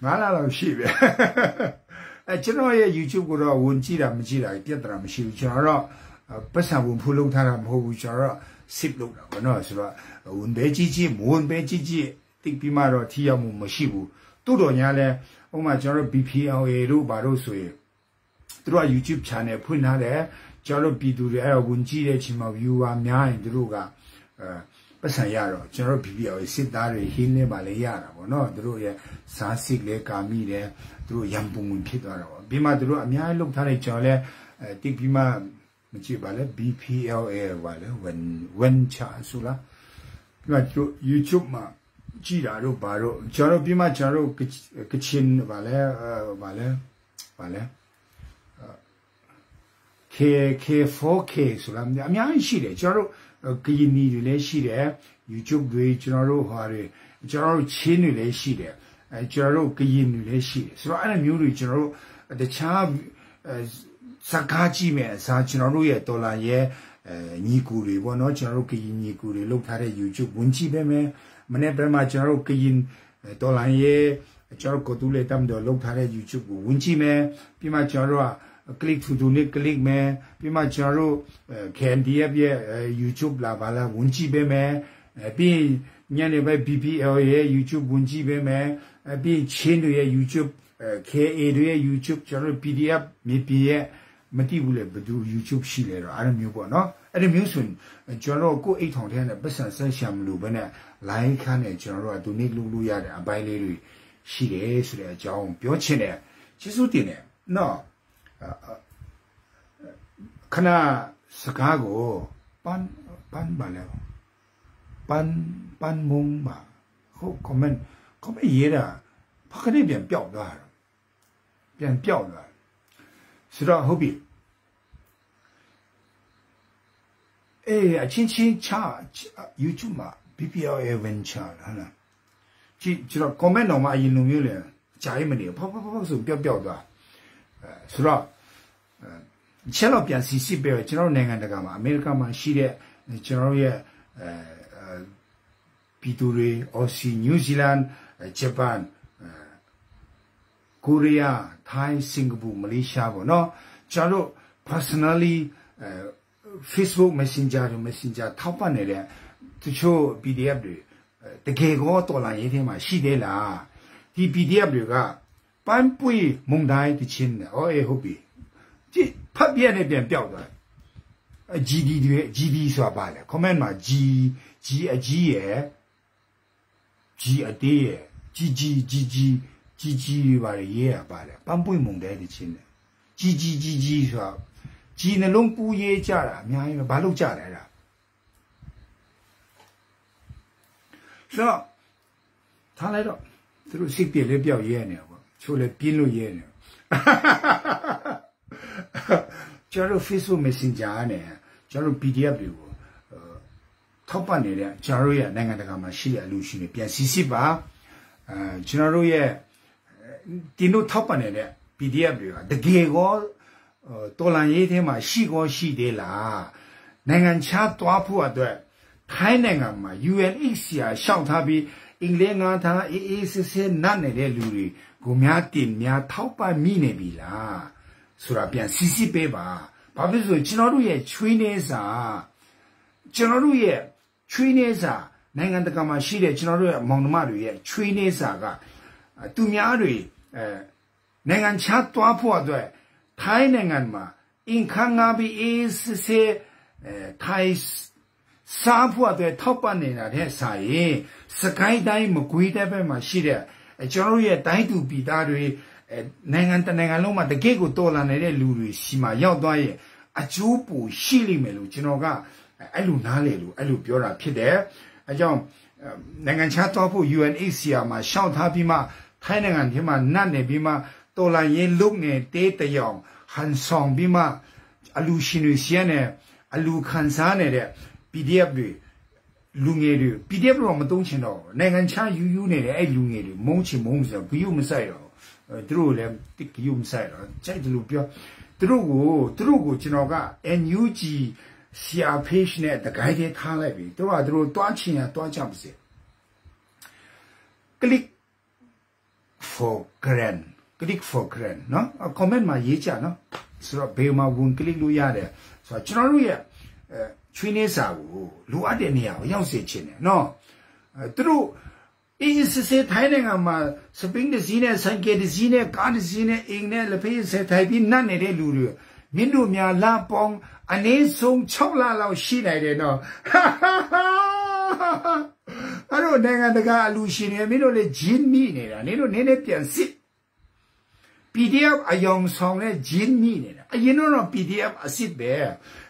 ငါးလလောက်ရှိပြီအဲကျွန်တော်ရဲ့ YouTube ကိုတော့ဝင်ကြည့်တာမကြည့်တာပြဿနာမရှိဘူးကျွန်တော်တော့ပတ်စံဝင်ဖူးလုပ်ထားတာမဟုတ်ဘူးကျွန်တော်တော့ sip လုပ်တာဘောနော်ဆိုတော့ဝင်ပဲကြည့်ကြည့်မဝင်ပဲကြည့်ကြည့်တိတ်ပြီးမှတော့ထိရောက်မှုမရှိဘူးတိုးတော်ညာလဲဥပမာကျွန်တော်တို့ BPLA တို့ဘာလို့ဆိုရင်သူတို့က YouTube channel ဖွင့်ထားတယ်ကျွန်တော်တို့ပြည်သူတွေအဲ့တော့ဝင်ကြည့်တဲ့ချိန်မှာ viewer များရင်သူတို့ကအဲ ပတ်စံရတော့ကျွန်တော်တို့ BPL စစ်သားတွေဟင်းနေပါလေရတာပေါ့နော်သူတို့ရဲ့စားစစ်လဲကာမိတယ်သူတို့ရံပုံဝင်ဖြစ်သွားတာပေါ့ပြီးမှသူတို့အများကြီးလုပ်ထားတဲ့ကျွန်တော်လဲအဲတိတ်ပြီးမှမကြည့်ပါလဲ BPLA ပါလဲ when when ချဆိုလားပြီးမှသူတို့ YouTube မှာကြည့်တာတို့ဘာတို့ကျွန်တော်ပြီးမှကျွန်တော်တို့ကချင်ပါလဲဘာလဲဘာလဲ K K4K ဆိုတာအများကြီးရှိတယ်ကျွန်တော်တို့ ကရင်နီတွေလည်းရှိတယ် YouTube တွေကျွန်တော်တို့ဟာတွေကျွန်တော်တို့ချင်းတွေလည်းရှိတယ်အဲကျွန်တော်တို့ကရင်တွေလည်းရှိတယ်ဆိုတော့အဲ့လိုမျိုးတွေကျွန်တော်တို့တခြားစကားကြည့်မယ်အစားကျွန်တော်တို့ရဲ့ဒေါ်လာရဲ့အဲညီကူတွေပေါ့နော်ကျွန်တော်တို့ကရင်ညီကူတွေလုပ်ထားတဲ့ YouTube ဝင်ကြည့်ပေးမယ်မနေ့ကမှကျွန်တော်တို့ကရင်ဒေါ်လာရဲ့ကျွန်တော်ကိုတူလေးတမ်တော့လုပ်ထားတဲ့ YouTube ကိုဝင်ကြည့်မယ်ပြီးမှကျွန်တော်တို့က click to donate click မယ်ပြီးမှကျွန်တော်တို့ KNDF ရဲ့ YouTube လာပါလားဝင်ကြည့်ပေးမယ်ပြီးညနေပဲ BPL ရဲ့ YouTube ဝင်ကြည့်ပေးမယ်ပြီးချင်းတွေရဲ့ YouTube KA တွေရဲ့ YouTube ကျွန်တော်တို့ PDF မြေပြရဲ့မတိဘူးလေဘယ်သူ YouTube ရှိလဲတော့အဲ့လိုမျိုးပေါ့နော်အဲ့ဒီမျိုးဆိုရင်ကျွန်တော်ကိုအိတ်ထောင်ထဲနဲ့ပတ်စံဆက်ရှာမလို့ဘဲနဲ့ line ခန်းနဲ့ကျွန်တော်တို့က donate လုပ်လို့ရတဲ့အပိုင်းလေးတွေရှိတယ်ဆိုတဲ့အကြောင်းပြောချင်တယ်ကျေးဇူးတင်တယ်နော် ခဏစကားကိုပန်းပန်းပါလဲပန်းပန်းမုံပါဟုတ် comment comment ရေးတာဖခနဲ့ပြန်ပျောက်သွားတာပြန်ပျောက်သွားဆိုတော့ဟုတ်ပြီအေးအချင်းချင်းချ YouTube မှာ BPL Adventure ဟာလားကြည့်ကျွန်တော် comment တော့မှအရင်လိုမျိုးလေဂျာရေးမနေဖောက်ဖောက်ဖောက်ဆိုပျောက်ပျောက်သွားအဲဆိုတော့ ချက်တော့ပြန်စီစစ်ပဲကျွန်တော်နိုင်ငံတကာမှာအမေရိကန်မှာရှိတဲ့ကျွန်တော်ရဲ့အဲပီတူရီအော်စီနယူးဇီလန်ဂျပန်ကိုရီးယားထိုင်းစင်ကာပူမလေးရှားပေါ့နော်ကျွန်တော် personally အဲ Facebook Messenger တို့ Messenger ထောက်ပံ့နေတဲ့တချို့ PDF တွေတကယ်ကောတော်လာရေးထဲမှာရှိသေးလားဒီ PDF တွေကပန်းပွေမုံတိုင်းတချင်းနဲ့ဩအေးဟုတ်ပြီ ကြည့်ဖတ်ပြနဲ့ပြန်ပျောက်သွား GD တွေ GD ဆိုတာပါလေ comment မှာ G G အကြီးရယ် G အသေးရယ် G G G G G G တွေပါလေရေးရပါလေပန်းပွေမုံတိုင်းတချင်းနဲ့ G G G G ဆိုတာ G နှလုံးပူရေးကြတာအများကြီးပဲဘာလို့ကြလဲအဲ့ဒါဆိုတော့ထားလိုက်တော့သူတို့စိတ်ပြည့်လေးပြောက်ရဲနေပေါ့ချိုးလည်းပြင်းလို့ရဲနေ ကျွန်တော် Facebook Messenger နဲ့ကျွန်တော် PDF တွေကိုထောက်ပံ့နေတဲ့ကျွန်တော်ရဲ့နိုင်ငံတကာမှာရှိတဲ့အလူရှိနေပြန်စီစစ်ပါအဲကျွန်တော်တို့ရဲ့ဒီလိုထောက်ပံ့နေတဲ့ PDF တွေကတကယ်ကောတော်လန်ရေးထဲမှာရှိကောရှိသေးလားနိုင်ငံခြားသွားဖို့အတွက်ထိုင်းနိုင်ငံမှာ UNHCR ရှောက်ထားပြီးအင်္ဂလိပ်ငါးထားအေးအေးဆေးဆေးနတ်နေတဲ့လူတွေကိုများတင်များထောက်ပံ့မိနေပြီလား ဆိုတာပြန်စီစစ်ပေးပါဘာဖြစ်လို့ကျွန်တော်တို့ရဲ့ချွေးနေစာကျွန်တော်တို့ရဲ့ချွေးနေစာနိုင်ငံတကာမှာရှိတဲ့ကျွန်တော်တို့ရဲ့မောင်နှမတွေရဲ့ချွေးနေစာကသူများတွေအဲနိုင်ငံခြားသွားဖို့အတွက်ထိုင်းနိုင်ငံမှာအင်ခန်းငါပြီးအေးဆေးဆေးအဲထိုင်းစားဖို့အတွက်ထောက်ပံ့နေတာတဲ့စာရင်စကိုင်းတိုင်းမကွေးတဲ့ဘက်မှာရှိတဲ့ကျွန်တော်တို့ရဲ့တိုင်းသူပြည်သားတွေ နိုင်ငံတနိုင်ငံလုံးမှာတကယ့်ကိုတော်လာနေတဲ့လူတွေစီမှာရောက်သွားရင်အကျိုးပိုရှိလိမ့်မယ်လို့ကျွန်တော်ကအဲ့လိုနားလေလို့အဲ့လိုပြောတာဖြစ်တယ်အဲကြောင့်နိုင်ငံခြားသွားဖို့ UNHCR မှာရှောက်ထားပြီးမှထိုင်းနိုင်ငံထဲမှာနတ်နေပြီးမှတော်လာရင်လုတ်နေတေးတယောင်ဟန်ဆောင်ပြီးမှအလူရှင်တွေရှင်းနေအလူခံစားနေတဲ့ PDF တွေလူငယ်တွေ PDF တော့မသုံးချင်တော့နိုင်ငံခြားယူယူနေတဲ့အဲ့လူငယ်တွေမုန်းချင်မုန်းဆိုဂယုမဆိုင်တော့ သူတို့လည်းတိကယုံဆိုင်တော့ကြိုက်တယ်လို့ပြောသူတို့ကိုသူတို့ကိုကျွန်တော်က NUG CR page နဲ့တကိုင်းသေးထားလိုက်ပြီသူတို့ကသူတို့တွားချင်ရတွားကြပါစေ click for grant click for grant နော် comment မှာရေးကြနော်ဆိုတော့ဘယ်မှာဝင် click လို့ရတယ်ဆိုတော့ကျွန်တော်တို့ရဲ့ချွေးနေစာကိုလိုအပ်တဲ့နေရာကိုရောက်စေချင်တယ်နော်သူတို့ အေးစစ်စစ်ထိုင်းနိုင်ငံမှာစပင်းဒစီနဲ့ဆိုင်ကယ်ဒစီနဲ့ကားဒစီနဲ့အင်းနဲ့လဖေးဆက်ထိုင်ပြီးနတ်နေတဲ့လူတွေမင်းတို့များလာပေါင်းအနည်းဆုံး6လလောက်ရှိနိုင်တယ်နော်အဲ့တော့နိုင်ငံတကာအလူရှင်တွေမင်းတို့လည်းဂျင်းမိနေတာနင်တို့နည်းနည်းပြန်စစ် PDF အယောင်ဆောင်နဲ့ဂျင်းမိနေတာအရင်တော့ PDF အစ်စ်ပဲ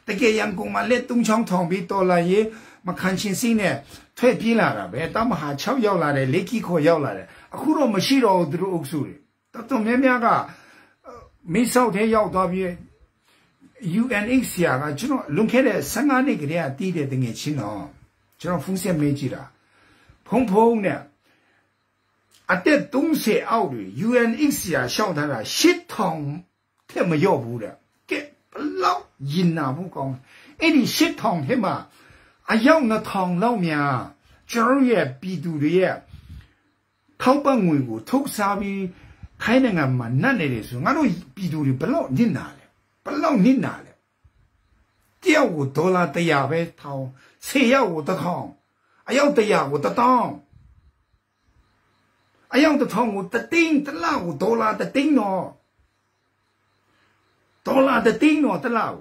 တကယ်ရန်ကုန်မှာလက်သုံးချောင်းထောင်ပြီးတော်လာရေး မခံချင်စိနဲ့ထွက်ပြေးလာတာပဲတမဟာ6ရောက်လာတယ်လက်ကြီးခေါ်ရောက်လာတယ်အခုတော့မရှိတော့ဘူးသူတို့အုပ်စုတွေတော်တော်များများကမိဆောက်ထဲရောက်သွားပြီး UNHCR ကကျွန်တော်လွန်ခဲ့တဲ့15နှစ်ကတည်းကတည်တဲ့တငယ်ချင်းတော့ကျွန်တော်ဖုန်းဆက်မေးကြည့်တာဖုန်းဖုန်းနဲ့အတက်30အောက်တွေ UNHCR ရှောက်ထားတာ8000ထက်မရော့ဘူးတဲ့ကဲဘလောက်ရင်နာဘူးကောင်းအဲ့ဒီ8000ထဲမှာ အယောက်2000လောက်များကျွန်တော်ရဲ့ပြည်သူတွေရဲ့ထောက်ပံ့ငွေကိုထုတ်စားပြီးခိုင်းနိုင်ငံမှာနတ်နေတယ်ဆိုငါတို့ပြည်သူတွေဘလောက်နစ်နာလဲဘလောက်နစ်နာလဲတယောက်ကိုဒေါ်လာ100ပဲထောင်း10ယောက်ကို1000အယောက်100ကို1000အယောက်1000ကိုတသိန်းတစ်လောက်ကိုဒေါ်လာတသိန်းတော့ဒေါ်လာတသိန်းတော့တစ်လောက်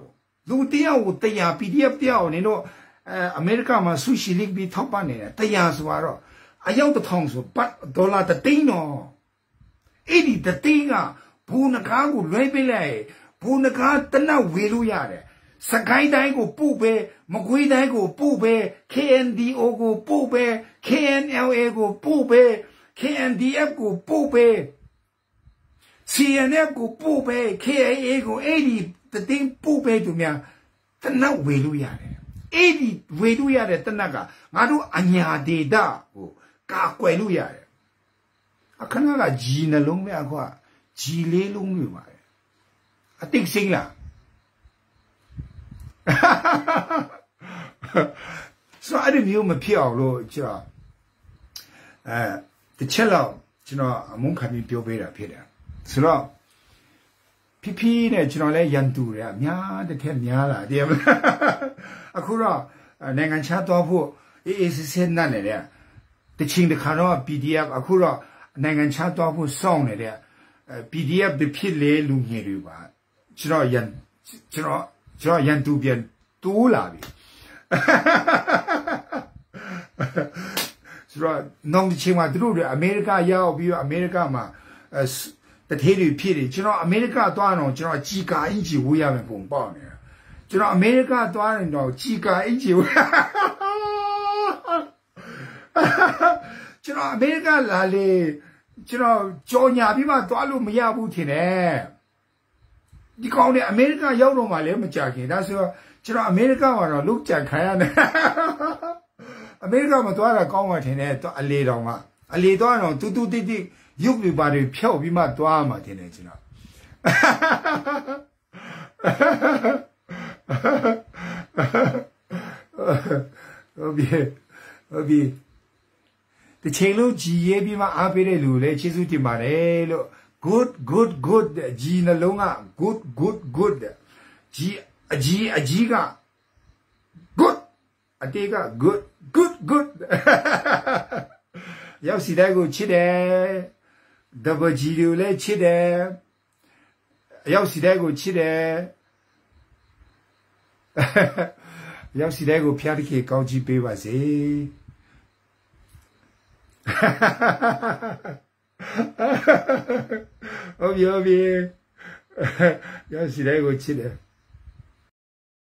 လူတယောက်ကို100 PDF တယောက်နေတော့ အဲအမေရိကမှာဆူရှီလစ်ပြီးထောက်ပံ့နေတယ်100ဆိုတော့အယောက်1000ဆိုပတ်ဒေါ်လာတသိန်းတော့အဲ့ဒီတသိန်းကဘူနကားကိုလွှဲပေးလိုက်ဘူနကားတနတ်ဝေလို့ရတယ်စကိုင်းတိုင်းကိုပို့ပဲမကွေးတိုင်းကိုပို့ပဲ KNDO ကိုပို့ပဲ KNLA ကိုပို့ပဲ KNDF ကိုပို့ပဲ CNF ကိုပို့ပဲ KIA ကိုအဲ့ဒီတသိန်းပို့ပဲသူများတနတ်ဝေလို့ရတယ် အဲ့ဒီဝေလို့ရတဲ့တနတ်ကငါတို့အညာဒေတာကိုကာကွယ်လို့ရတယ်အခဏကဂျီနှလုံးပဲအခွာဂျီလေးလုံးတွေပါတယ်အတိတ်စိမ့်လားဆိုအဲ့ဒီမျိုးမဖြစ်အောင်လို့ကျွန်တော်အဲတစ်ချက်လောက်ကျွန်တော်အမုန်းခံပြီးပြောပေးတာဖြစ်တယ်ဆိုတော့ ဖိဖိနဲ့ကျွန်တော်လည်းရန်သူတွေအများတစ်ထက်များလာတယ်အခုတော့နိုင်ငံခြားသွားဖို့အေးအေးဆေးဆေးနဲ့နေတဲ့တချင်းတခါတော့ PDF အခုတော့နိုင်ငံခြားသွားဖို့စောင့်နေတဲ့ PDF ဖြစ်လေလူငယ်တွေပါကျွန်တော်ရန်ကျွန်တော်ကျွန်တော်ရန်သူပြန်တိုးလာပြီဆိုတော့နောင်တစ်ချိန်မှာသူတို့တွေအမေရိကရောက်ပြီးတော့အမေရိကမှာ တထေးတွေဖြစ်တယ်ကျွန်တော်အမေရိကသွားတော့ကျွန်တော်ជីကာအင်ဂျီဝေးရမယ်ပုံပေါက်နေတာကျွန်တော်အမေရိကသွားရင်တော့ជីကာအင်ဂျီဝေးကျွန်တော်အမေရိကလာလေကျွန်တော်ကြော်ညာပြီးမှသွားလို့မရဘူးထင်တယ်ဒီကောင်တွေအမေရိကရောက်တော့မှလည်းမကြခင်ဒါဆိုတော့ကျွန်တော်အမေရိကမှာတော့လုတ်ကြခံရတယ်အမေရိကမှာသွားတာကောင်းမှထင်တယ်အလေတော်ကအလေသွားတော့တူတူတိတိ ရုပ်ပြပါတွေဖြောက်ပြီးမှသွားမှထင်တယ်ကျွန်တော်ဟုတ်ပြီဟုတ်ပြီတချိန်လုံးကြည်ရဲပြီးမှအားပေးတဲ့လူလည်းကျေးဇူးတင်ပါတယ်လို့ good good good ကြည်နှလုံးက good good good ကြည်အကြီးအကြီးက good အတေးက good good good ရောက်စီတဲ့ကိုချစ်တယ် double G တွေလည်းချစ်တယ်ရောက်စီတဲ့ကိုချစ်တယ်ရောက်စီတဲ့ကိုဖျားတခေကောင်းကြီးပေးပါစေဟုတ်ပြီဟုတ်ပြီရောက်စီတဲ့ကိုချစ်တယ်